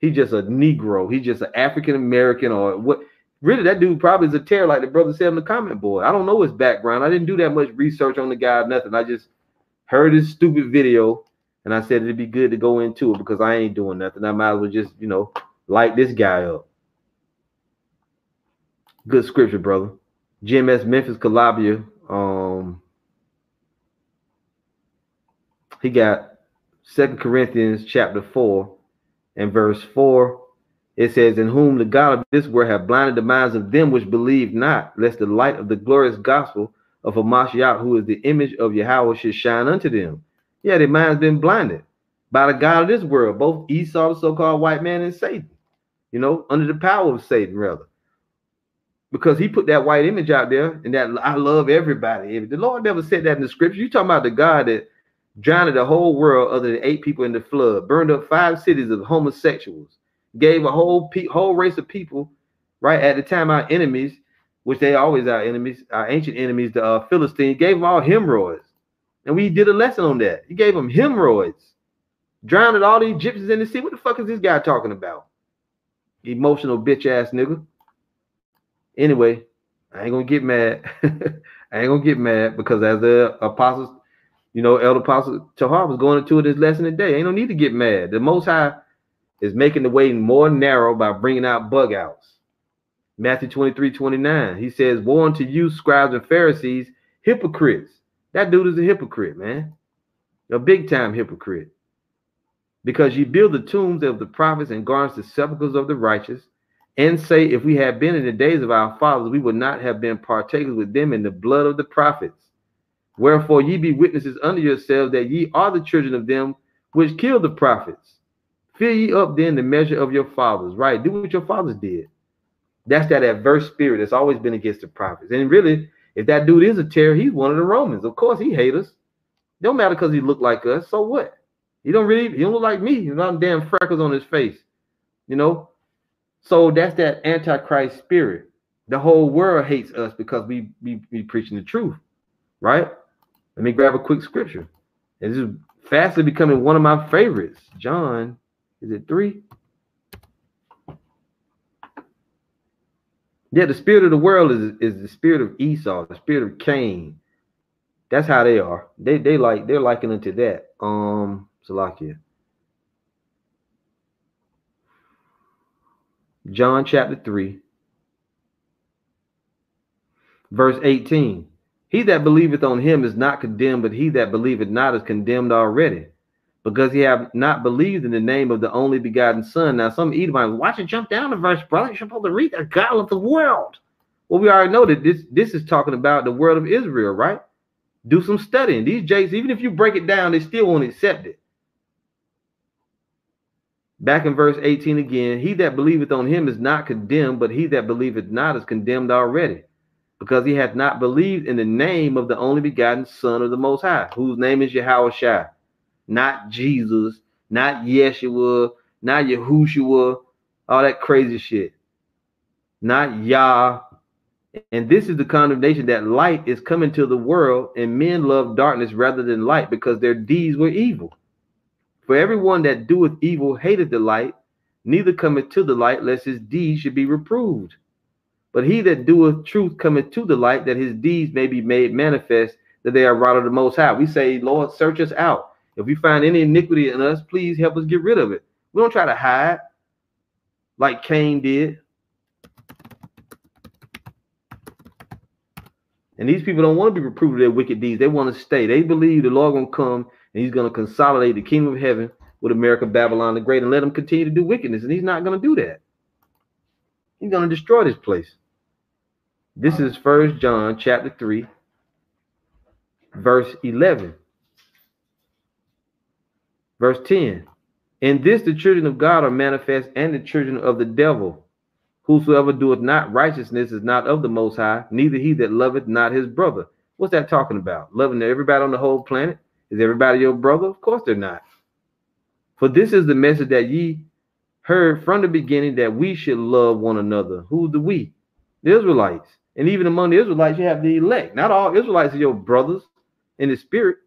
He's just a Negro. He's just an African American or what really that dude probably is a terror, like the brother said in the comment board. I don't know his background. I didn't do that much research on the guy, nothing. I just heard his stupid video and I said it'd be good to go into it because I ain't doing nothing. I might as well just, you know, light this guy up. Good scripture, brother. GMS Memphis Calabria. Um, he got Second Corinthians chapter 4 and verse 4 it says, In whom the God of this world have blinded the minds of them which believe not, lest the light of the glorious gospel of Hamashiach, who is the image of Yahweh, should shine unto them. Yeah, their minds been blinded by the God of this world, both Esau, the so-called white man, and Satan, you know, under the power of Satan, rather. Because he put that white image out there and that I love everybody. The Lord never said that in the scripture. You talking about the God that drowned the whole world other than eight people in the flood, burned up five cities of homosexuals, gave a whole pe- whole race of people, right at the time our enemies, which they always our enemies, our ancient enemies, the uh, Philistines, gave them all hemorrhoids, and we did a lesson on that. He gave them hemorrhoids, drowned all the Egyptians in the sea. What the fuck is this guy talking about? Emotional bitch ass nigga. Anyway, I ain't gonna get mad. I ain't gonna get mad because as the apostles, you know, Elder Apostle Tahar was going into this lesson today. Ain't no need to get mad. The Most High is making the way more narrow by bringing out bug outs. Matthew 23, 29. He says, Woe unto you, scribes and Pharisees, hypocrites. That dude is a hypocrite, man. A big time hypocrite. Because you build the tombs of the prophets and garnish the sepulchres of the righteous, and say, If we had been in the days of our fathers, we would not have been partakers with them in the blood of the prophets. Wherefore ye be witnesses unto yourselves that ye are the children of them which killed the prophets. Fill ye up then the measure of your fathers. Right? Do what your fathers did. That's that adverse spirit that's always been against the prophets. And really, if that dude is a terror, he's one of the Romans. Of course, he hate us. Don't matter because he look like us. So what? He don't really, he don't look like me. You know, damn freckles on his face. You know? So that's that antichrist spirit. The whole world hates us because we we preaching the truth, right? Let me grab a quick scripture. This is fastly becoming one of my favorites. John, is it three? Yeah, the spirit of the world is, is the spirit of Esau, the spirit of Cain. That's how they are. They they like they're likened to that. Um, Salakia. John chapter 3, verse 18. He that believeth on him is not condemned, but he that believeth not is condemned already, because he have not believed in the name of the only begotten Son. Now, some Edomites, watch it jump down the verse, brother. You're supposed to read the God of the world. Well, we already know that this, this is talking about the world of Israel, right? Do some studying. These Jakes, even if you break it down, they still won't accept it. Back in verse 18 again, he that believeth on him is not condemned, but he that believeth not is condemned already, because he hath not believed in the name of the only begotten Son of the Most High, whose name is Yahweh not Jesus, not Yeshua, not Yahushua, all that crazy shit, not Yah. And this is the condemnation that light is coming to the world, and men love darkness rather than light because their deeds were evil. For everyone that doeth evil hateth the light, neither cometh to the light, lest his deeds should be reproved. But he that doeth truth cometh to the light, that his deeds may be made manifest, that they are wrought of the Most High. We say, Lord, search us out. If we find any iniquity in us, please help us get rid of it. We don't try to hide like Cain did. And these people don't want to be reproved of their wicked deeds. They want to stay. They believe the Lord will come and he's to consolidate the kingdom of heaven with America, Babylon the Great, and let them continue to do wickedness. And he's not to do that. He's to destroy this place. This is First John chapter 3, verse 11. Verse 10. In this the children of God are manifest, and the children of the devil. Whosoever doeth not righteousness is not of the Most High, neither he that loveth not his brother. What's that talking about? Loving everybody on the whole planet? Is everybody your brother? Of course they're not. For this is the message that ye heard from the beginning that we should love one another. Who's the we? The Israelites. And even among the Israelites, you have the elect. Not all Israelites are your brothers in the spirit.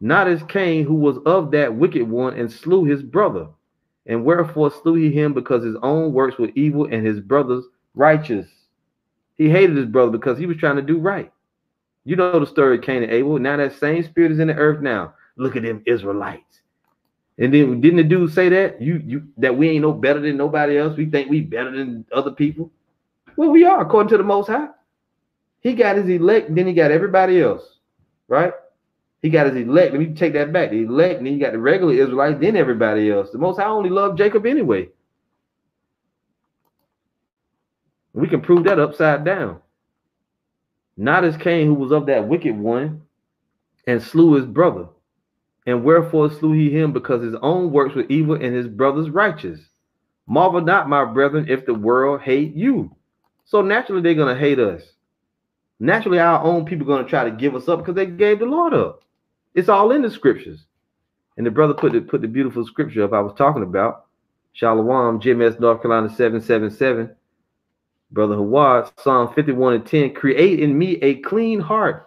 Not as Cain, who was of that wicked one and slew his brother. And wherefore slew he him because his own works were evil and his brother's righteous. He hated his brother because he was trying to do right. You know the story of Cain and Abel. Now that same spirit is in the earth now. Look at them Israelites. And then didn't the dude say that? You you that we ain't no better than nobody else. We think we better than other people. Well, we are according to the most high. He got his elect, then he got everybody else, right? He got his elect. Let me take that back. The elect, and then got the regular Israelites, then everybody else. The most high only loved Jacob anyway. We can prove that upside down not as Cain, who was of that wicked one, and slew his brother. And wherefore slew he him? Because his own works were evil and his brother's righteous. Marvel not, my brethren, if the world hate you. So naturally, they're going to hate us. Naturally, our own people are going to try to give us up because they gave the Lord up. It's all in the scriptures. And the brother put the, put the beautiful scripture up I was talking about. Shalom, GMS North Carolina 777. Brother Hawad, Psalm 51 and 10, create in me a clean heart,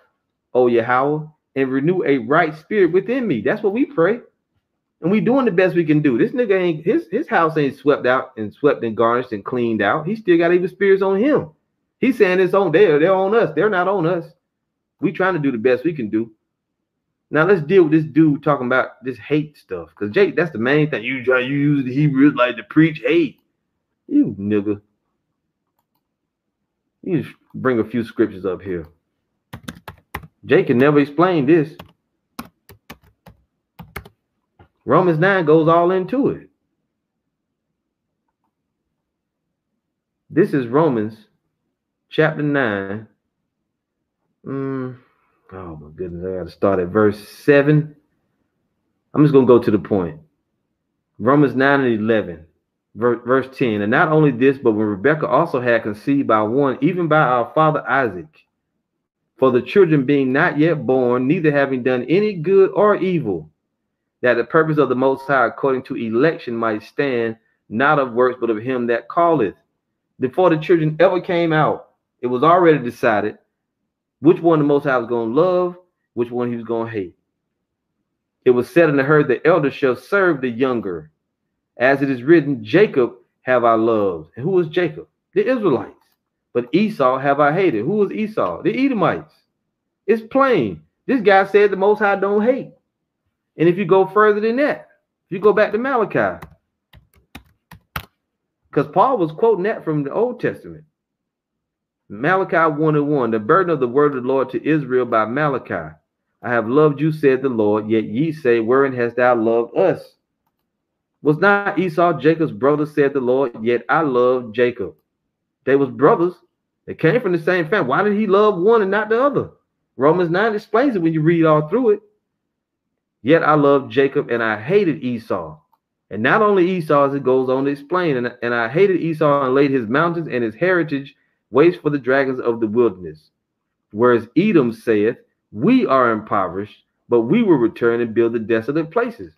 O Yahweh, and renew a right spirit within me. That's what we pray. And we doing the best we can do. This nigga ain't his his house ain't swept out and swept and garnished and cleaned out. He still got evil spirits on him. He's saying it's on there. They're on us. They're not on us. We trying to do the best we can do. Now let's deal with this dude talking about this hate stuff. Because Jake, that's the main thing. You try you use the Hebrews like to preach hate. You nigga. You bring a few scriptures up here. Jake can never explain this. Romans 9 goes all into it. This is Romans chapter 9. Mm, oh my goodness, I got to start at verse 7. I'm just to go to the point. Romans 9 and 11, verse 10. And not only this, but when Rebekah also had conceived by one, even by our father Isaac, for the children being not yet born, neither having done any good or evil, that the purpose of the Most High according to election might stand, not of works, but of him that calleth. Before the children ever came out, it was already decided which one the Most High was going to love, which one he was going to hate. It was said unto her, The elder shall serve the younger. As it is written, Jacob have I loved. And who was Jacob? The Israelites. But Esau have I hated. Who was Esau? The Edomites. It's plain. This guy said the Most High don't hate. And if you go further than that, if you go back to Malachi, because Paul was quoting that from the Old Testament. Malachi 1 and 1, the burden of the word of the Lord to Israel by Malachi. I have loved you, said the Lord, yet ye say, Wherein hast thou loved us? Was not Esau Jacob's brother, said the Lord, yet I loved Jacob. They was brothers. They came from the same family. Why did he love one and not the other? Romans 9 explains it when you read all through it. Yet I loved Jacob and I hated Esau. And not only Esau, as it goes on to explain, and, and I hated Esau and laid his mountains and his heritage waste for the dragons of the wilderness. Whereas Edom saith, We are impoverished, but we will return and build the desolate places.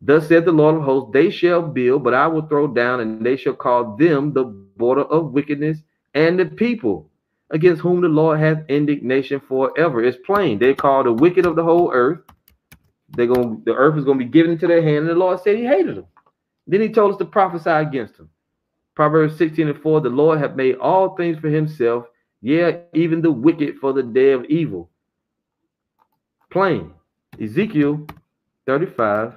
Thus said the Lord of hosts, They shall build, but I will throw down, and they shall call them the border of wickedness and the people against whom the Lord hath indignation forever. It's plain. They call the wicked of the whole earth they're going the earth is going to be given into their hand, and the Lord said he hated them. Then he told us to prophesy against them. Proverbs 16 and 4: The Lord hath made all things for himself, yeah, even the wicked for the day of evil. Plain. Ezekiel 35,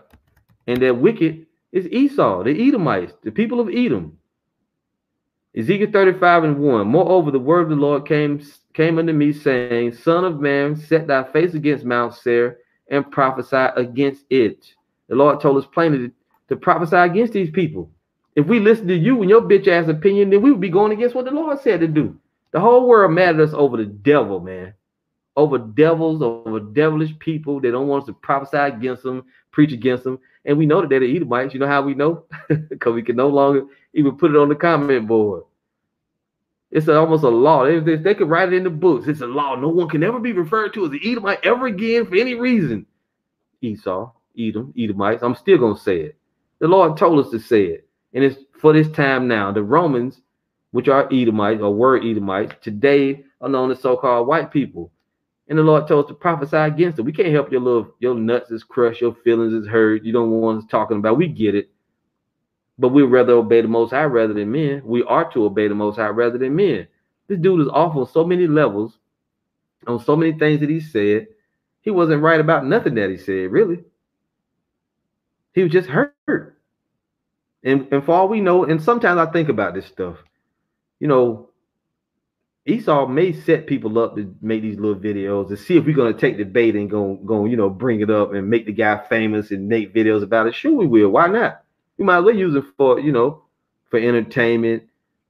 and that wicked is Esau, the Edomites, the people of Edom. Ezekiel 35 and 1. Moreover, the word of the Lord came, came unto me, saying, Son of man, set thy face against Mount Seir and prophesy against it. The Lord told us plainly to, to prophesy against these people. If we listen to you and your bitch ass opinion, then we would be going against what the Lord said to do. The whole world mad at us over the devil, man. Over devils, over devilish people. They don't want us to prophesy against them, preach against them. And we know that they're the Edomites. You know how we know? Because we can no longer even put it on the comment board. It's almost a law. They, they, they, could write it in the books. It's a law. No one can ever be referred to as an Edomite ever again for any reason. Esau, Edom, Edomites. I'm still going to say it. The Lord told us to say it. And it's for this time now. The Romans, which are Edomites or were Edomites, today are known as so-called white people. And the Lord told us to prophesy against them. We can't help your little your nuts is crushed, your feelings is hurt. You don't want us talking about. We get it but we'd rather obey the Most High rather than men. We are to obey the Most High rather than men. This dude is off on so many levels, on so many things that he said. He wasn't right about nothing that he said, really. He was just hurt. And, and for all we know, and sometimes I think about this stuff, you know, Esau may set people up to make these little videos to see if we're going to take the bait and go, go, you know, bring it up and make the guy famous and make videos about it. Sure, we will. Why not? We might as well use it for you know for entertainment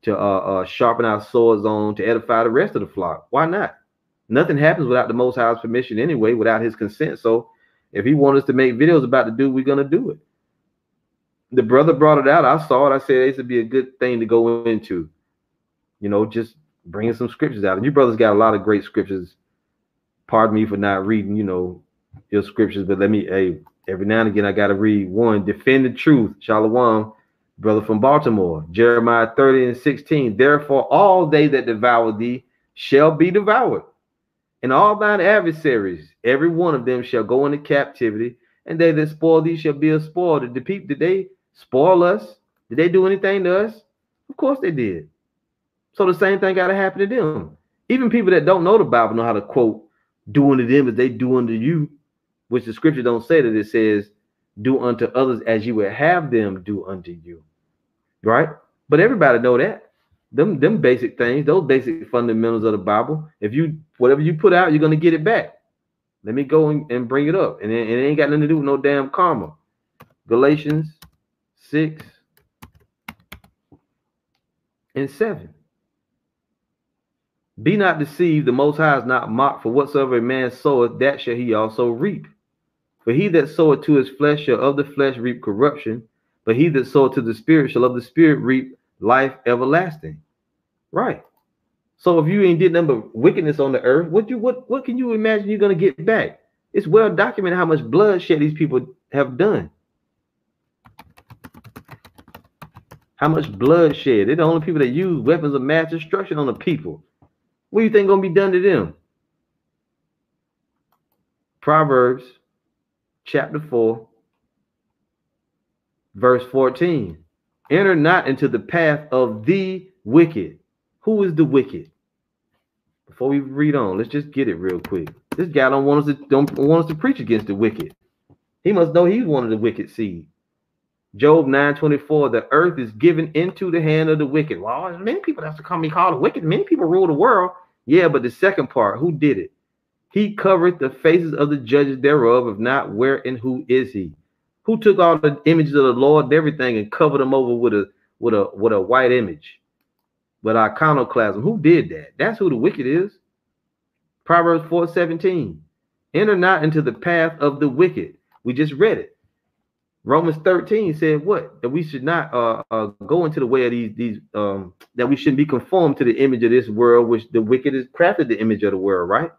to uh, uh, sharpen our swords on to edify the rest of the flock. Why not? Nothing happens without the most high's permission anyway without his consent. So if he wants us to make videos about the dude we're to do it. The brother brought it out. I saw it. I said this would be a good thing to go into. You know just bringing some scriptures out. And you brothers got a lot of great scriptures. Pardon me for not reading you know your scriptures but let me hey Every now and again, I got to read one. Defend the truth. Shalom, brother from Baltimore. Jeremiah 30 and 16. Therefore, all they that devour thee shall be devoured. And all thine adversaries, every one of them shall go into captivity. And they that spoil thee shall be a spoil. Did the people, did they spoil us? Did they do anything to us? Of course they did. So the same thing got to happen to them. Even people that don't know the Bible know how to quote do unto them as they do unto you, which the scripture don't say that it says, do unto others as you would have them do unto you. Right? But everybody know that. Them them basic things, those basic fundamentals of the Bible. If you whatever you put out, you're gonna get it back. Let me go and, bring it up. And it, it ain't got nothing to do with no damn karma. Galatians 6 and 7. Be not deceived, the Most High is not mocked, for whatsoever a man soweth, that shall he also reap. For he that soweth to his flesh shall of the flesh reap corruption, but he that soweth to the Spirit shall of the Spirit reap life everlasting. Right. So if you ain't did nothing but wickedness on the earth, what you what what can you imagine you're gonna get back? It's well documented how much bloodshed these people have done. How much bloodshed? They're the only people that use weapons of mass destruction on the people. What do you think gonna be done to them? Proverbs chapter 4, verse 14. Enter not into the path of the wicked. Who is the wicked? Before we read on, let's just get it real quick. This guy don't want us to don't want us to preach against the wicked. He must know he's one of the wicked seed. Job 9:24, the earth is given into the hand of the wicked. Well, many people have to come be called wicked. Many people rule the world. Yeah, but the second part, who did it? He covered the faces of the judges thereof, if not where and who is he? Who took all the images of the Lord and everything and covered them over with a with a with a white image? With iconoclasm. Who did that? That's who the wicked is. Proverbs 4:17. Enter not into the path of the wicked. We just read it. Romans 13 said what? That we should not uh, uh, go into the way of these these um that we shouldn't be conformed to the image of this world, which the wicked is crafted the image of the world, right?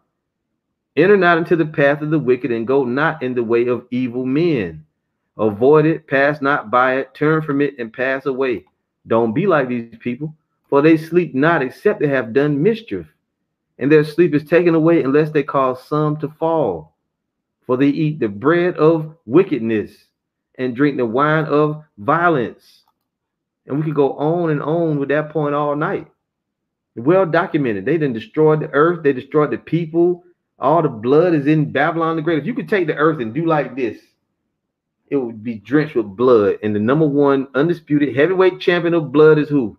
Enter not into the path of the wicked and go not in the way of evil men. Avoid it, pass not by it, turn from it and pass away. Don't be like these people, for they sleep not except they have done mischief, and their sleep is taken away unless they cause some to fall. For they eat the bread of wickedness and drink the wine of violence. And we could go on and on with that point all night. Well documented. They didn't destroy the earth, they destroyed the people. All the blood is in Babylon the Great. If you could take the earth and do like this, it would be drenched with blood. And the number one undisputed heavyweight champion of blood is who?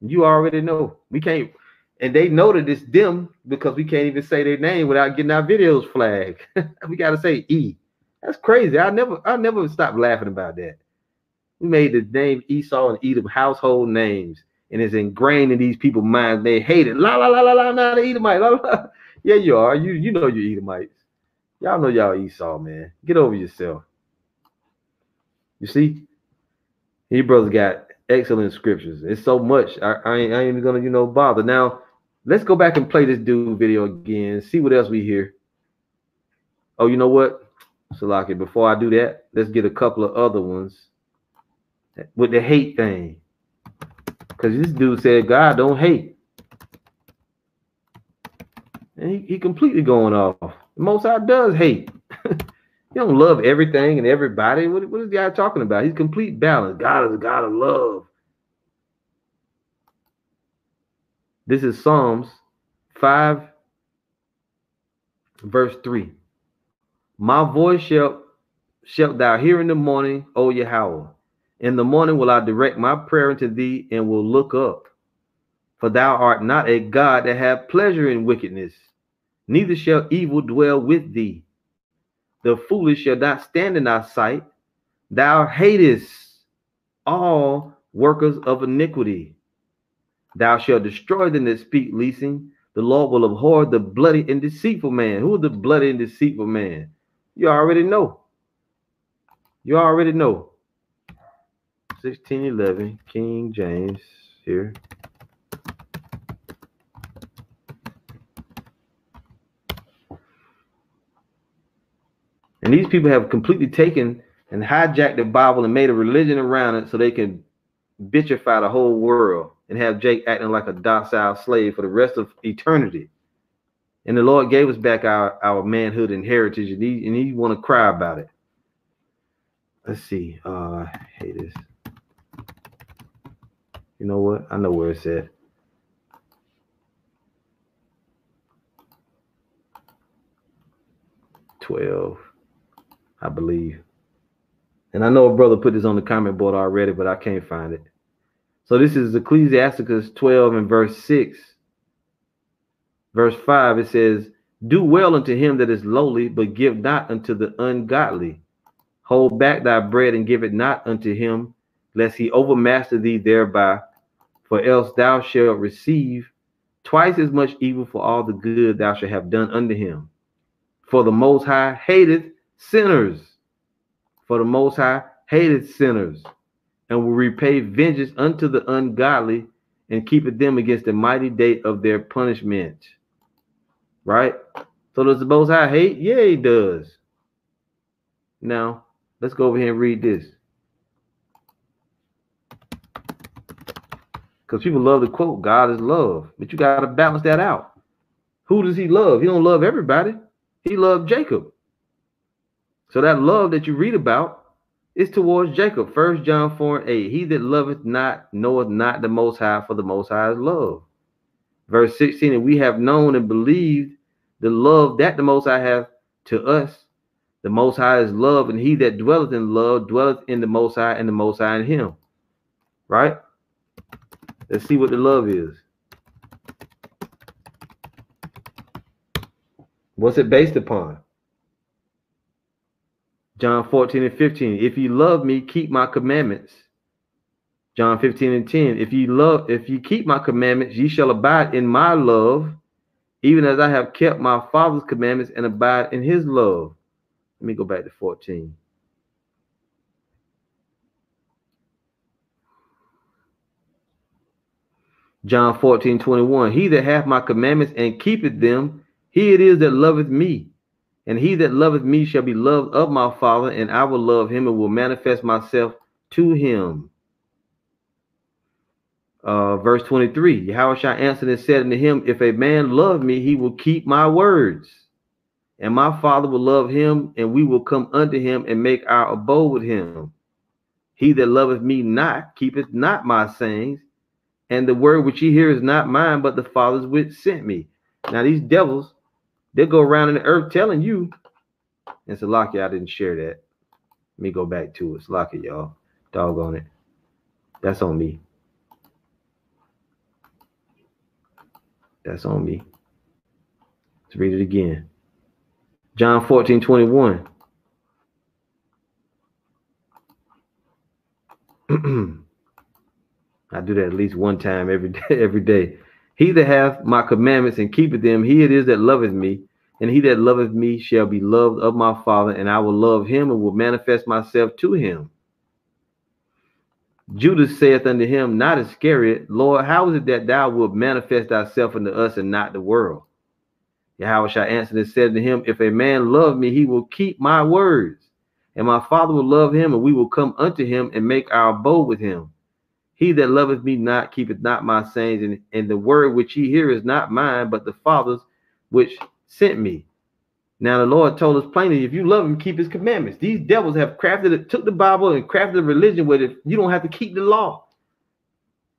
You already know. We can't, and they know that it's them because we can't even say their name without getting our videos flagged. we got to say E. That's crazy. I never, I never stop laughing about that. We made the name Esau and Edom household names, and it's ingrained in these people's minds. They hate it. La la la la la. Not Edomite. La, la. Yeah, you are. You you know you Edomites. Y'all know y'all Esau, man. Get over yourself. You see, Hebrews got excellent scriptures. It's so much. I, I, ain't, I ain't even gonna, you know, bother. Now, let's go back and play this dude video again. See what else we hear. Oh, you know what? Salaki, before I do that, let's get a couple of other ones with the hate thing. Because this dude said God don't hate. And he, he completely going off. Most High does hate. he don't love everything and everybody. What, what is the guy talking about? He's complete balance. God is a God of love. This is Psalms 5, verse 3. My voice shall shalt thou hear in the morning, O Yahweh. In the morning will I direct my prayer unto thee and will look up. For thou art not a God that have pleasure in wickedness, neither shall evil dwell with thee. The foolish shall not stand in thy sight. Thou hatest all workers of iniquity. Thou shalt destroy them that speak leasing. The Lord will abhor the bloody and deceitful man. Who is the bloody and deceitful man? You already know. You already know. 1611, King James here. And these people have completely taken and hijacked the Bible and made a religion around it so they can bitchify the whole world and have Jake acting like a docile slave for the rest of eternity. And the Lord gave us back our, our manhood and heritage, and he and he want to cry about it. Let's see. Uh I hate this. You know what? I know where it's at. 12, I believe. And I know a brother put this on the comment board already, but I can't find it. So this is Ecclesiasticus 12 and verse 6. Verse 5, it says, Do well unto him that is lowly, but give not unto the ungodly. Hold back thy bread and give it not unto him, lest he overmaster thee thereby, for else thou shalt receive twice as much evil for all the good thou shalt have done unto him. For the Most High hateth sinners. For the Most High hated sinners, and will repay vengeance unto the ungodly, and keepeth them against the mighty day of their punishment. Right? So does the Most High hate? Yeah, he does. Now, let's go over here and read this. Because people love to quote, God is love. But you got to balance that out. Who does he love? He don't love everybody. He loved Jacob. So that love that you read about is towards Jacob. First John 4 and 8. He that loveth not knoweth not the most high, for the most high is love. Verse 16, and we have known and believed the love that the most high hath to us. The most high is love, and he that dwelleth in love dwelleth in the most high, and the most high in him. Right? Let's see what the love is. What's it based upon? John 14 and 15. If you love me, keep my commandments. John 15 and 10. If you love, if you keep my commandments, ye shall abide in my love, even as I have kept my father's commandments and abide in his love. Let me go back to 14. John 14, 21. He that hath my commandments and keepeth them, he it is that loveth me. And he that loveth me shall be loved of my Father, and I will love him and will manifest myself to him. Uh, verse 23 Yahawashi answer and said unto him, If a man love me, he will keep my words, and my Father will love him, and we will come unto him and make our abode with him. He that loveth me not keepeth not my sayings, and the word which ye hear is not mine, but the Father's which sent me. Now, these devils, they go around in the earth telling you, it's and Salaki, I didn't share that. Let me go back to it. Salaki, y'all. Dog on it. That's on me. That's on me. Let's read it again. John 14, 21. I do that at least one time every day, every day. He that hath my commandments and keepeth them, he it is that loveth me, and he that loveth me shall be loved of my Father, and I will love him and will manifest myself to him. Judas saith unto him, not Iscariot, Lord, how is it that thou wilt manifest thyself unto us and not the world? Yahawashi answer and said to him, If a man love me, he will keep my words, and my Father will love him, and we will come unto him and make our abode with him. He that loveth me not keepeth not my sayings, and, and the word which ye hear is not mine, but the Father's which sent me. Now the Lord told us plainly, if you love him, keep his commandments. These devils have crafted it, took the Bible and crafted a religion with it. You don't have to keep the law.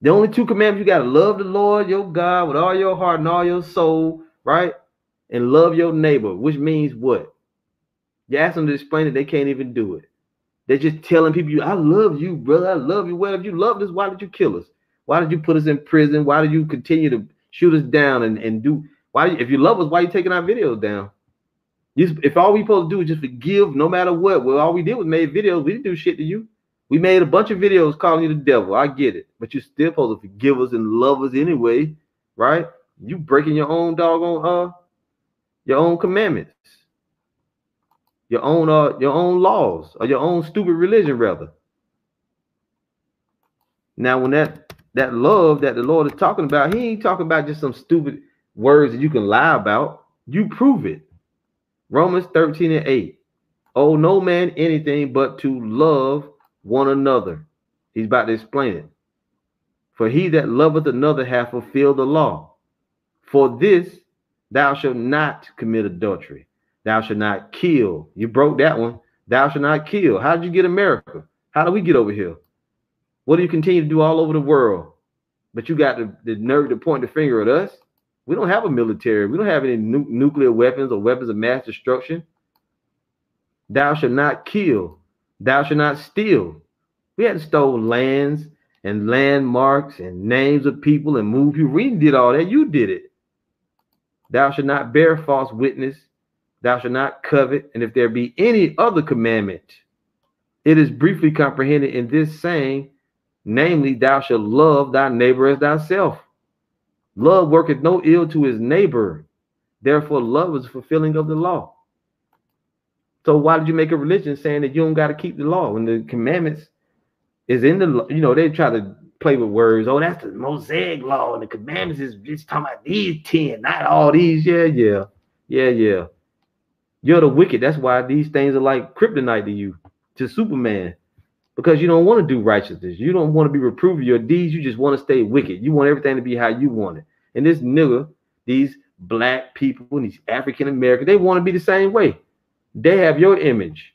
The only two commandments you got to love the Lord your God with all your heart and all your soul, right? And love your neighbor, which means what? You ask them to explain it, they can't even do it. They're just telling people, I love you, brother. I love you. Well, if you loved us, why did you kill us? Why did you put us in prison? Why did you continue to shoot us down and, and do why if you love us, why are you taking our videos down? You, if all we supposed to do is just forgive no matter what, well, all we did was made videos. We didn't do shit to you. We made a bunch of videos calling you the devil. I get it, but you're still supposed to forgive us and love us anyway, right? You breaking your own doggone uh your own commandments your own uh your own laws or your own stupid religion rather. Now when that that love that the lord is talking about he ain't talking about just some stupid words that you can lie about. You prove it. Romans 13 and 8 oh no man anything but to love one another. He's about to explain it. For he that loveth another hath fulfilled the law. For this thou shalt not commit adultery Thou shalt not kill. You broke that one. Thou shalt not kill. How did you get America? How do we get over here? What do you continue to do all over the world? But you got the, the nerve to point the finger at us. We don't have a military. We don't have any nu- nuclear weapons or weapons of mass destruction. Thou shalt not kill. Thou shalt not steal. We hadn't stolen lands and landmarks and names of people and moved people. We did all that. You did it. Thou shalt not bear false witness. Thou shalt not covet. And if there be any other commandment, it is briefly comprehended in this saying, namely, thou shalt love thy neighbor as thyself. Love worketh no ill to his neighbor. Therefore, love is fulfilling of the law. So why did you make a religion saying that you don't got to keep the law when the commandments is in the you know they try to play with words. Oh, that's the Mosaic law, and the commandments is just talking about these ten, not all these. Yeah, yeah, yeah, yeah. You're the wicked. That's why these things are like kryptonite to you, to Superman, because you don't want to do righteousness. You don't want to be reproved of your deeds. You just want to stay wicked. You want everything to be how you want it. And this nigga, these black people, and these African Americans, they want to be the same way. They have your image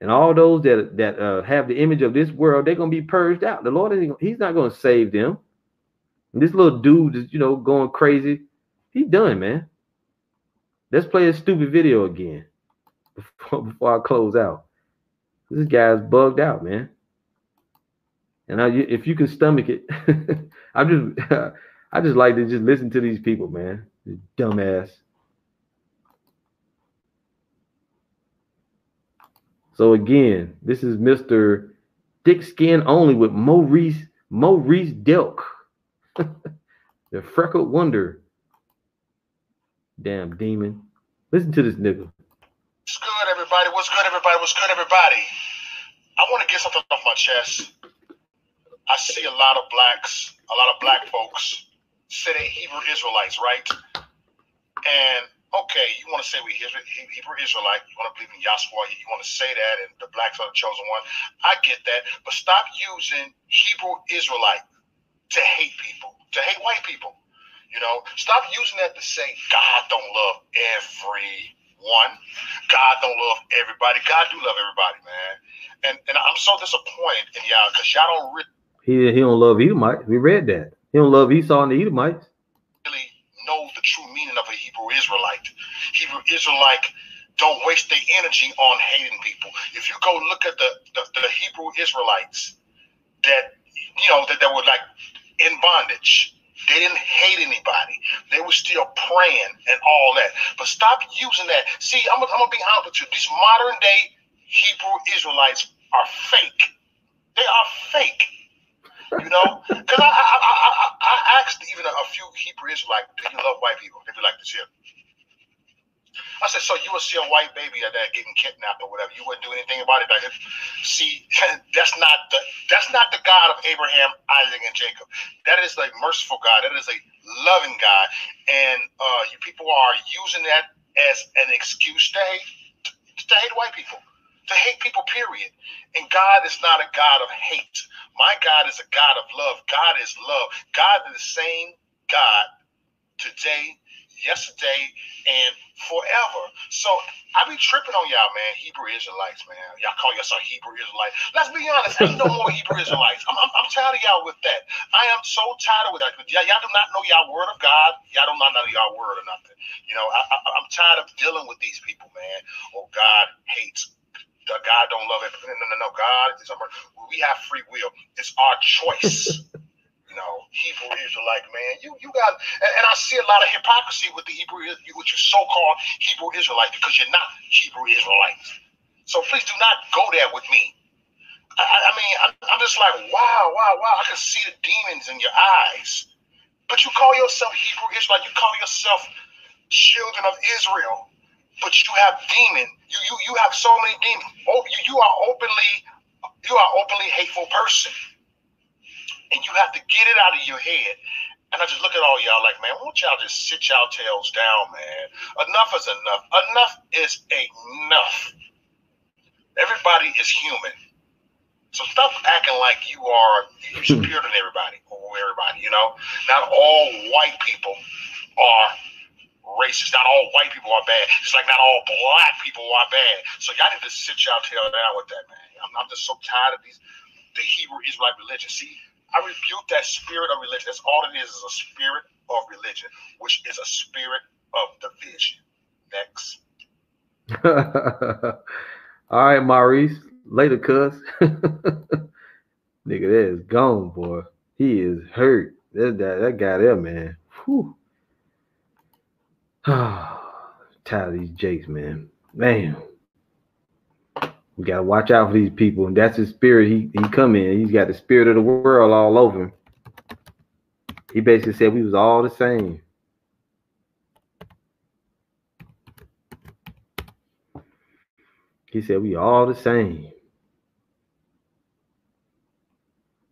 and all those that that uh, have the image of this world, they're gonna be purged out. The Lord is He's not gonna save them. And this little dude is, you know, going crazy. He's done, man. Let's play a stupid video again before, before I close out. This guy's bugged out, man. And I, if you can stomach it, I'm just, I just like to just listen to these people, man. Dumbass. So again, this is Mr. Thick Skin Only with Maurice Maurice Delk. the freckled wonder. Damn demon. Listen to this nigga.
What's good, everybody? What's good, everybody? What's good, everybody? I want to get something off my chest. I see a lot of blacks, a lot of black folks say they Hebrew Israelites, right? And okay, you want to say we Hebrew Israelite, you want to believe in Yahshua, you want to say that, and the blacks are the chosen one. I get that, but stop using Hebrew Israelite to hate people, to hate white people. You know, stop using that to say God don't love everyone. God don't love everybody. God do love everybody, man. And and I'm so disappointed in y'all because y'all don't. Re-
he he don't love Edomites. We read that. He don't love Esau and the Edomites Really
know the true meaning of a Hebrew Israelite. Hebrew Israelite don't waste their energy on hating people. If you go look at the, the, the Hebrew Israelites that you know that, that were like in bondage, they didn't hate anybody. They were still praying and all that. But stop using that. See, I'm, I'm gonna be honest with you. These modern day Hebrew Israelites are fake. They are fake. You know, because I, I, I, I, asked even a, few Hebrew Israelites, do you love white people? They be like this here. I said, so you would see a white baby that getting kidnapped or whatever. You wouldn't do anything about it. Like, see, that's not the that's not the God of Abraham, Isaac, and Jacob. That is a merciful God. That is a loving God. And uh, you people are using that as an excuse to hate to hate white people to hate people, period. And God is not a God of hate. My God is a God of love. God is love. God is the same God today, yesterday, and forever. So I be tripping on y'all, man. Hebrew Israelites, man. Y'all call yourself Hebrew Israelites. Let's be honest. Ain't no more Hebrew Israelites. I'm, I'm, I'm, tired of y'all with that. I am so tired of that. Y'all, y'all do not know y'all word of God. Y'all do not know y'all word or nothing. You know, I, I, I'm tired of dealing with these people, man. Oh, God hates God don't love it. No, no, no. God is we have free will. It's our choice. know, Hebrew Israelite man. You you got and, and, I see a lot of hypocrisy with the Hebrew with your so-called Hebrew Israelite because you're not Hebrew Israelites. So please do not go there with me. I, I mean, I'm, I'm just like, wow, wow, wow. I can see the demons in your eyes. But you call yourself Hebrew Israelite. You call yourself children of Israel but you have demon. You you you have so many demons. Oh, you, you are openly you are openly hateful person, and you have to get it out of your head. And I just look at all y'all like, man, won't y'all just sit y'all tails down, man? Enough is enough. Enough is enough. Everybody is human. So stop acting like you are superior hmm. than everybody or everybody, you know? Not all white people are racist. Not all white people are bad. It's like not all black people are bad. So y'all need to sit y'all tail down with that, man. I'm, I'm just so tired of these the Hebrew Israelite religion. See, I rebuke that spirit of religion. That's all it is is a spirit of religion, which is a spirit of division. Next.
All right, Maurice. Later, cuz. Nigga, that is gone, boy. He is hurt. That, that, that guy there, man. Whew. Tired of these jakes, man. Man. We gotta watch out for these people. And that's his spirit. He he come in. He's got the spirit of the world all over him. He basically said we was all the same. He said we all the same.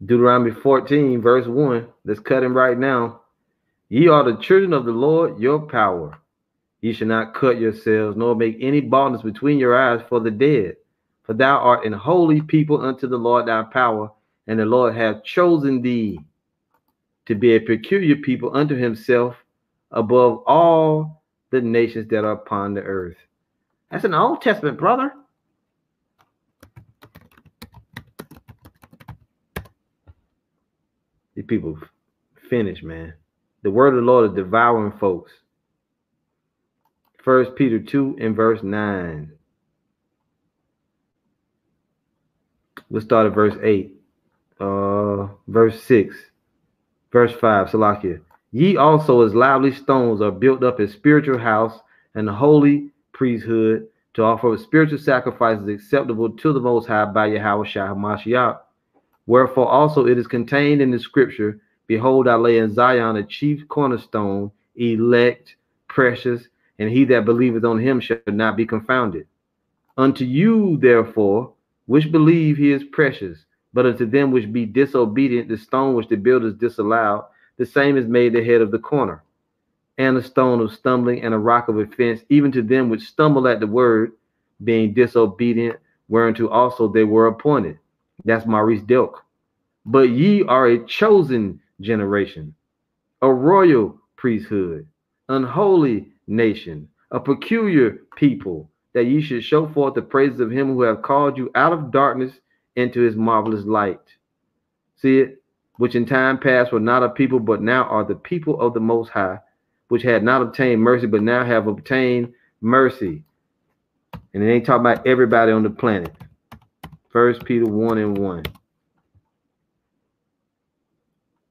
Deuteronomy 14, verse 1. Let's cut him right now. Ye are the children of the Lord, your power. Ye shall not cut yourselves, nor make any baldness between your eyes for the dead. For thou art an holy people unto the Lord thy power, and the Lord hath chosen thee to be a peculiar people unto himself above all the nations that are upon the earth. That's an Old Testament, brother. These people finish, man. The word of the Lord is devouring folks. First Peter 2 and verse 9. We'll start at verse 8. Uh verse 6. Verse 5, Salakia. Ye also as lively stones are built up a spiritual house and holy priesthood to offer spiritual sacrifices acceptable to the Most High by Yahawashi Hamashiach. Wherefore also it is contained in the scripture, Behold, I lay in Zion a chief cornerstone, elect, precious, and he that believeth on him shall not be confounded. Unto you, therefore, which believe he is precious, but unto them which be disobedient, the stone which the builders disallowed, the same is made the head of the corner, and a stone of stumbling and a rock of offense, even to them which stumble at the word, being disobedient, whereunto also they were appointed. That's Maurice Delk. But ye are a chosen generation, a royal priesthood, unholy nation, a peculiar people, that you should show forth the praises of him who have called you out of darkness into his marvelous light. See it? Which in time past were not a people, but now are the people of the Most High, which had not obtained mercy, but now have obtained mercy. And it ain't talking about everybody on the planet. First Peter 1 and 1.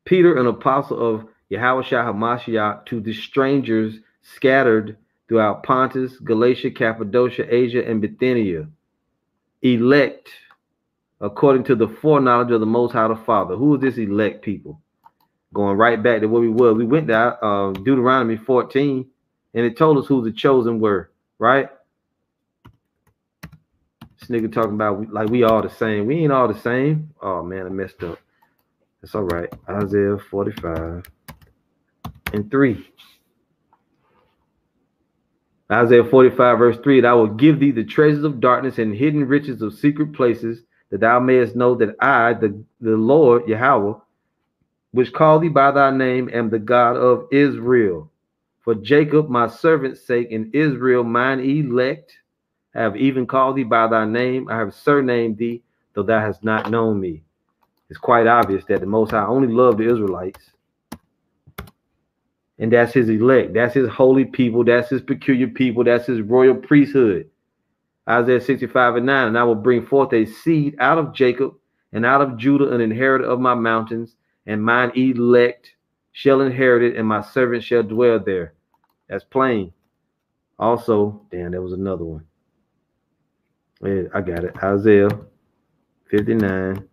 Peter, an apostle of Yahawashi HaMashiach, to the strangers scattered throughout Pontus, Galatia, Cappadocia, Asia, and Bithynia, elect according to the foreknowledge of the Most High the Father. Who is this elect people? Going right back to where we were. We went to uh, Deuteronomy 14, and it told us who the chosen were, right? This nigga talking about like we all the same. We ain't all the same. Oh man, I messed up. That's all right. Isaiah 45 and 3. Isaiah 45, verse 3 And I will give thee the treasures of darkness and hidden riches of secret places, that thou mayest know that I, the, the Lord Yahweh, which call thee by thy name, am the God of Israel. For Jacob, my servant's sake, and Israel, mine elect, have even called thee by thy name. I have surnamed thee, though thou hast not known me. It's quite obvious that the Most High only loved the Israelites and that's his elect. That's his holy people. That's his peculiar people. That's his royal priesthood. Isaiah 65 and 9. And I will bring forth a seed out of Jacob and out of Judah, an inheritor of my mountains, and mine elect shall inherit it, and my servant shall dwell there. That's plain. Also, damn, there was another one. Yeah, I got it. Isaiah 59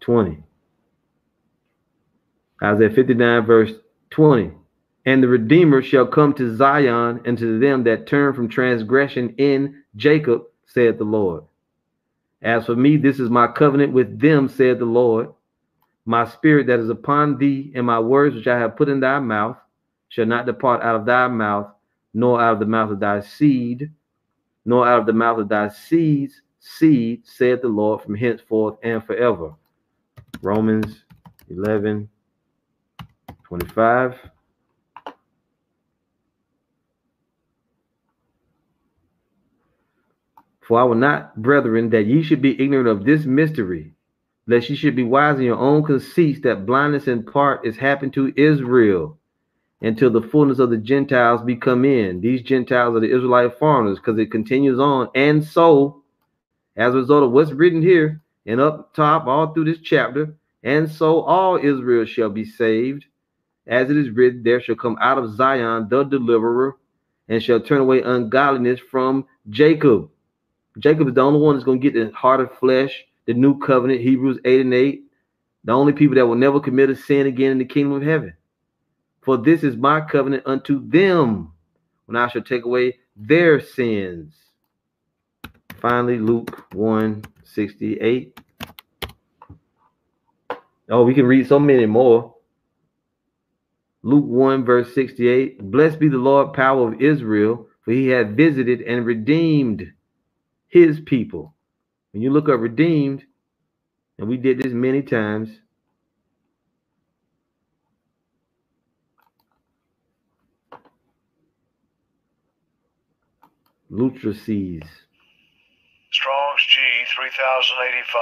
20. Isaiah 59, verse 20. And the Redeemer shall come to Zion and to them that turn from transgression in Jacob, said the Lord. As for me, this is my covenant with them, said the Lord. My spirit that is upon thee, and my words which I have put in thy mouth, shall not depart out of thy mouth, nor out of the mouth of thy seed, nor out of the mouth of thy seed's seed, said the Lord, from henceforth and forever. Romans 11 25. For I will not, brethren, that ye should be ignorant of this mystery, lest ye should be wise in your own conceits, that blindness in part is happened to Israel. until the fullness of the Gentiles be come in. These Gentiles are the Israelite foreigners, because it continues on. And so, as a result of what's written here and up top all through this chapter, and so all Israel shall be saved, as it is written, there shall come out of Zion the deliverer, and shall turn away ungodliness from Jacob. Jacob is the only one that's going to get the heart of flesh, the new covenant, Hebrews 8 and 8. The only people that will never commit a sin again in the kingdom of heaven. For this is my covenant unto them when I shall take away their sins. Finally, Luke 1 68. Oh, we can read so many more. Luke 1, verse 68. Blessed be the Lord, power of Israel, for he hath visited and redeemed his people. When you look up redeemed, and we did this many times, Lutrosis.
Strong's G 3085.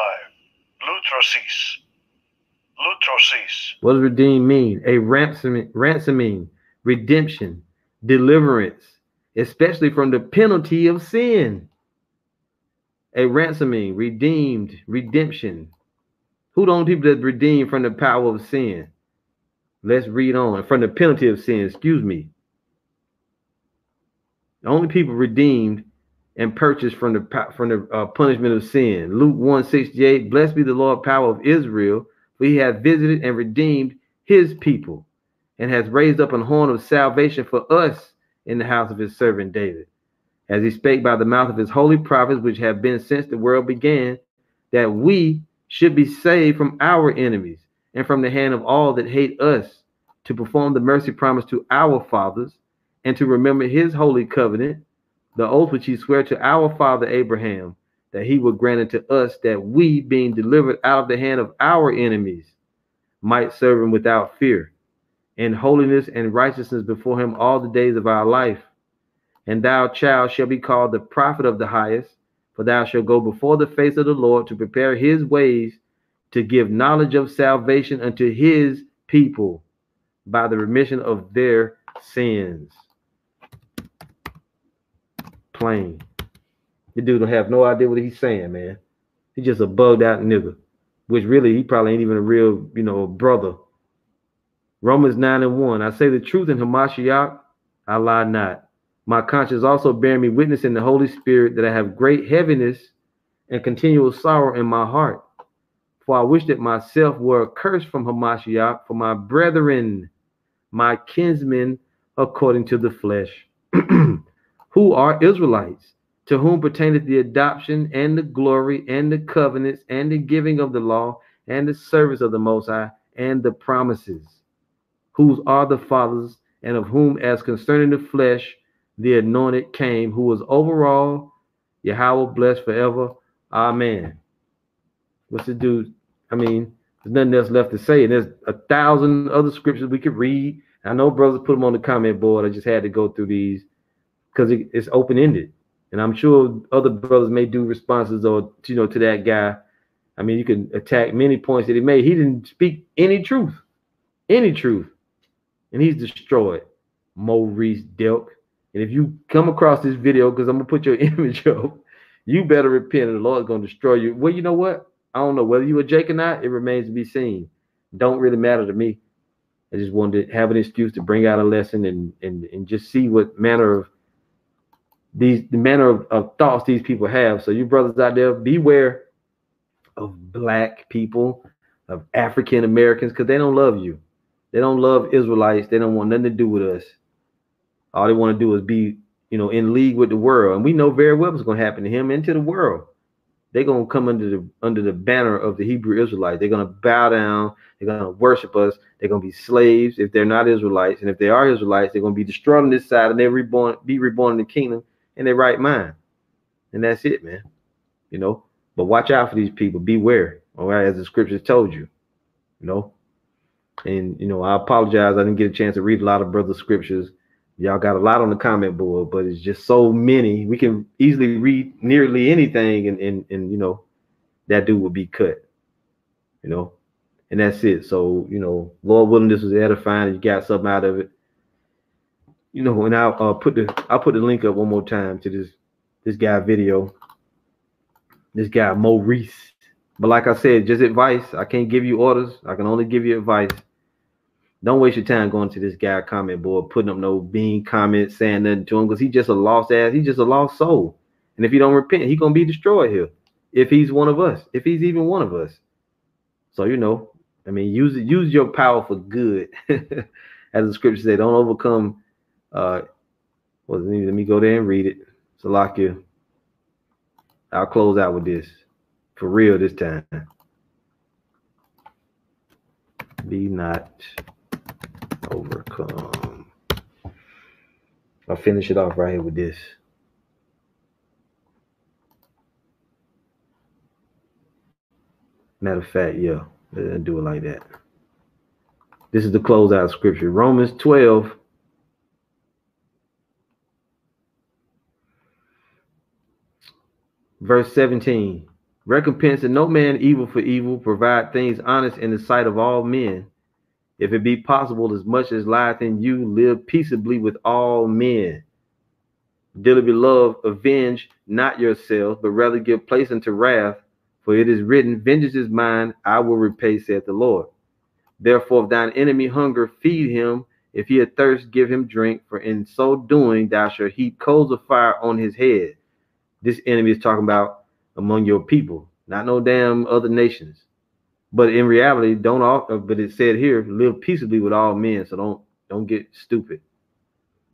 Lutrosis. Lutrosis.
What does redeem mean? A ransoming, ransoming, redemption, deliverance, especially from the penalty of sin. A ransoming, redeemed, redemption. Who the only people that redeemed from the power of sin? Let's read on. From the penalty of sin, excuse me. The only people redeemed and purchased from the from the uh, punishment of sin. Luke 168, blessed be the Lord, power of Israel, for he visited and redeemed his people, and has raised up an horn of salvation for us in the house of his servant David, as he spake by the mouth of his holy prophets, which have been since the world began, that we should be saved from our enemies and from the hand of all that hate us, to perform the mercy promised to our fathers, and to remember his holy covenant, the oath which he sware to our father Abraham, that he would grant unto us that we, being delivered out of the hand of our enemies, might serve him without fear, in holiness and righteousness before him all the days of our life. And thou, child, shall be called the prophet of the highest, for thou shalt go before the face of the Lord to prepare his ways, to give knowledge of salvation unto his people by the remission of their sins. Plain. The dude don't have no idea what he's saying, man. He's just a bugged out nigga, which really he probably ain't even a real, you know, brother. Romans 9 and 1. I say the truth in Hamashiach, I lie not. My conscience also bear me witness in the Holy Spirit that I have great heaviness and continual sorrow in my heart. For I wish that myself were accursed from Hamashiach for my brethren, my kinsmen, according to the flesh, who are Israelites to whom pertaineth the adoption and the glory and the covenants and the giving of the law and the service of the Most High and the promises, whose are the fathers, and of whom, as concerning the flesh, the anointed came, who was over all, Yahweh blessed forever. Amen. What's it do? I mean, there's nothing else left to say. And there's a thousand other scriptures we could read. I know brothers put them on the comment board. I just had to go through these because it, it's open ended. And I'm sure other brothers may do responses or you know to that guy. I mean, you can attack many points that he made. He didn't speak any truth, any truth, and he's destroyed. Maurice Delk. And if you come across this video, because I'm gonna put your image up, you better repent, and the Lord's gonna destroy you. Well, you know what? I don't know whether you a Jake or not. It remains to be seen. Don't really matter to me. I just wanted to have an excuse to bring out a lesson and and and just see what manner of these the manner of, of thoughts these people have. So you brothers out there, beware of black people, of African Americans, because they don't love you. They don't love Israelites. They don't want nothing to do with us. All they want to do is be, you know, in league with the world. And we know very well what's going to happen to him and to the world. They're going to come under the under the banner of the Hebrew Israelites. They're going to bow down. They're going to worship us. They're going to be slaves if they're not Israelites. And if they are Israelites, they're going to be destroyed on this side and they're reborn, be reborn in the kingdom in their right mind. And that's it, man. You know, but watch out for these people. Beware, all right, as the scriptures told you, you know. And you know, I apologize. I didn't get a chance to read a lot of brother scriptures. Y'all got a lot on the comment board, but it's just so many. We can easily read nearly anything, and and, and you know, that dude would be cut. You know, and that's it. So, you know, Lord willing, this was edifying. You got something out of it. You know, and I'll uh, put the I'll put the link up one more time to this this guy video. This guy Maurice. But like I said, just advice. I can't give you orders. I can only give you advice. Don't waste your time going to this guy comment board, putting up no bean comments, saying nothing to him, because he's just a lost ass. He's just a lost soul. And if he don't repent, he gonna be destroyed here. If he's one of us, if he's even one of us. So you know, I mean, use use your power for good. As the scripture said, don't overcome uh well let me go there and read it. Salakia. I'll close out with this. For real this time. Be not overcome. I'll finish it off right here with this. Matter of fact, yeah, do it like that. This is the closeout scripture. Romans 12. Verse 17. Recompense and no man evil for evil, provide things honest in the sight of all men. If it be possible, as much as lieth in you, live peaceably with all men. Dearly beloved, avenge not yourselves, but rather give place unto wrath, for it is written, Vengeance is mine, I will repay, saith the Lord. Therefore, if thine enemy hunger, feed him. If he thirst, give him drink. For in so doing, thou shalt heap coals of fire on his head. This enemy is talking about among your people, not no damn other nations. But in reality, don't all. Uh, but it said here, live peaceably with all men. So don't don't get stupid.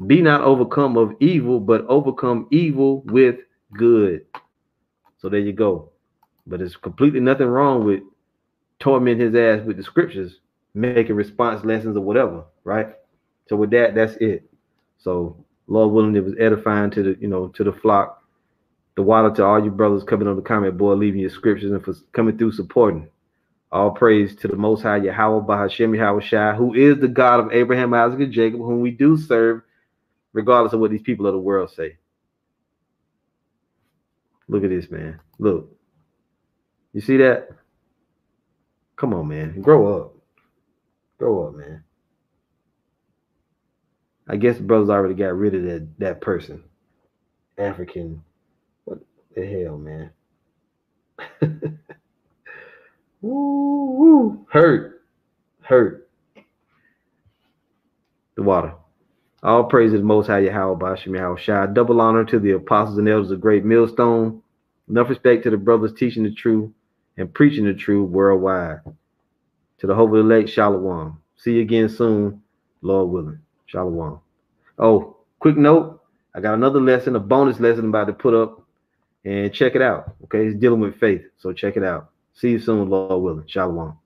Be not overcome of evil, but overcome evil with good. So there you go. But there's completely nothing wrong with torment his ass with the scriptures making response lessons or whatever, right? So with that, that's it. So Lord willing, it was edifying to the you know to the flock, the water to all you brothers coming on the comment board, leaving your scriptures and for coming through supporting. All praise to the Most High Yahweh Bahashem Yahweh who is the God of Abraham, Isaac, and Jacob, whom we do serve, regardless of what these people of the world say. Look at this, man. Look. You see that? Come on, man. Grow up. Grow up, man. I guess the brothers already got rid of that that person. African. The hell, man? woo, woo. Hurt. Hurt. The water. All praises most high Yahweh Bashim Yahawashi. Double honor to the apostles and elders of Great Millstone. Enough respect to the brothers teaching the truth and preaching the truth worldwide. To the hope of the Shalom. See you again soon, Lord willing. Shalom. Oh, quick note. I got another lesson, a bonus lesson I'm about to put up and check it out. Okay, it's dealing with faith. So check it out. See you soon, Lord willing. Shalom.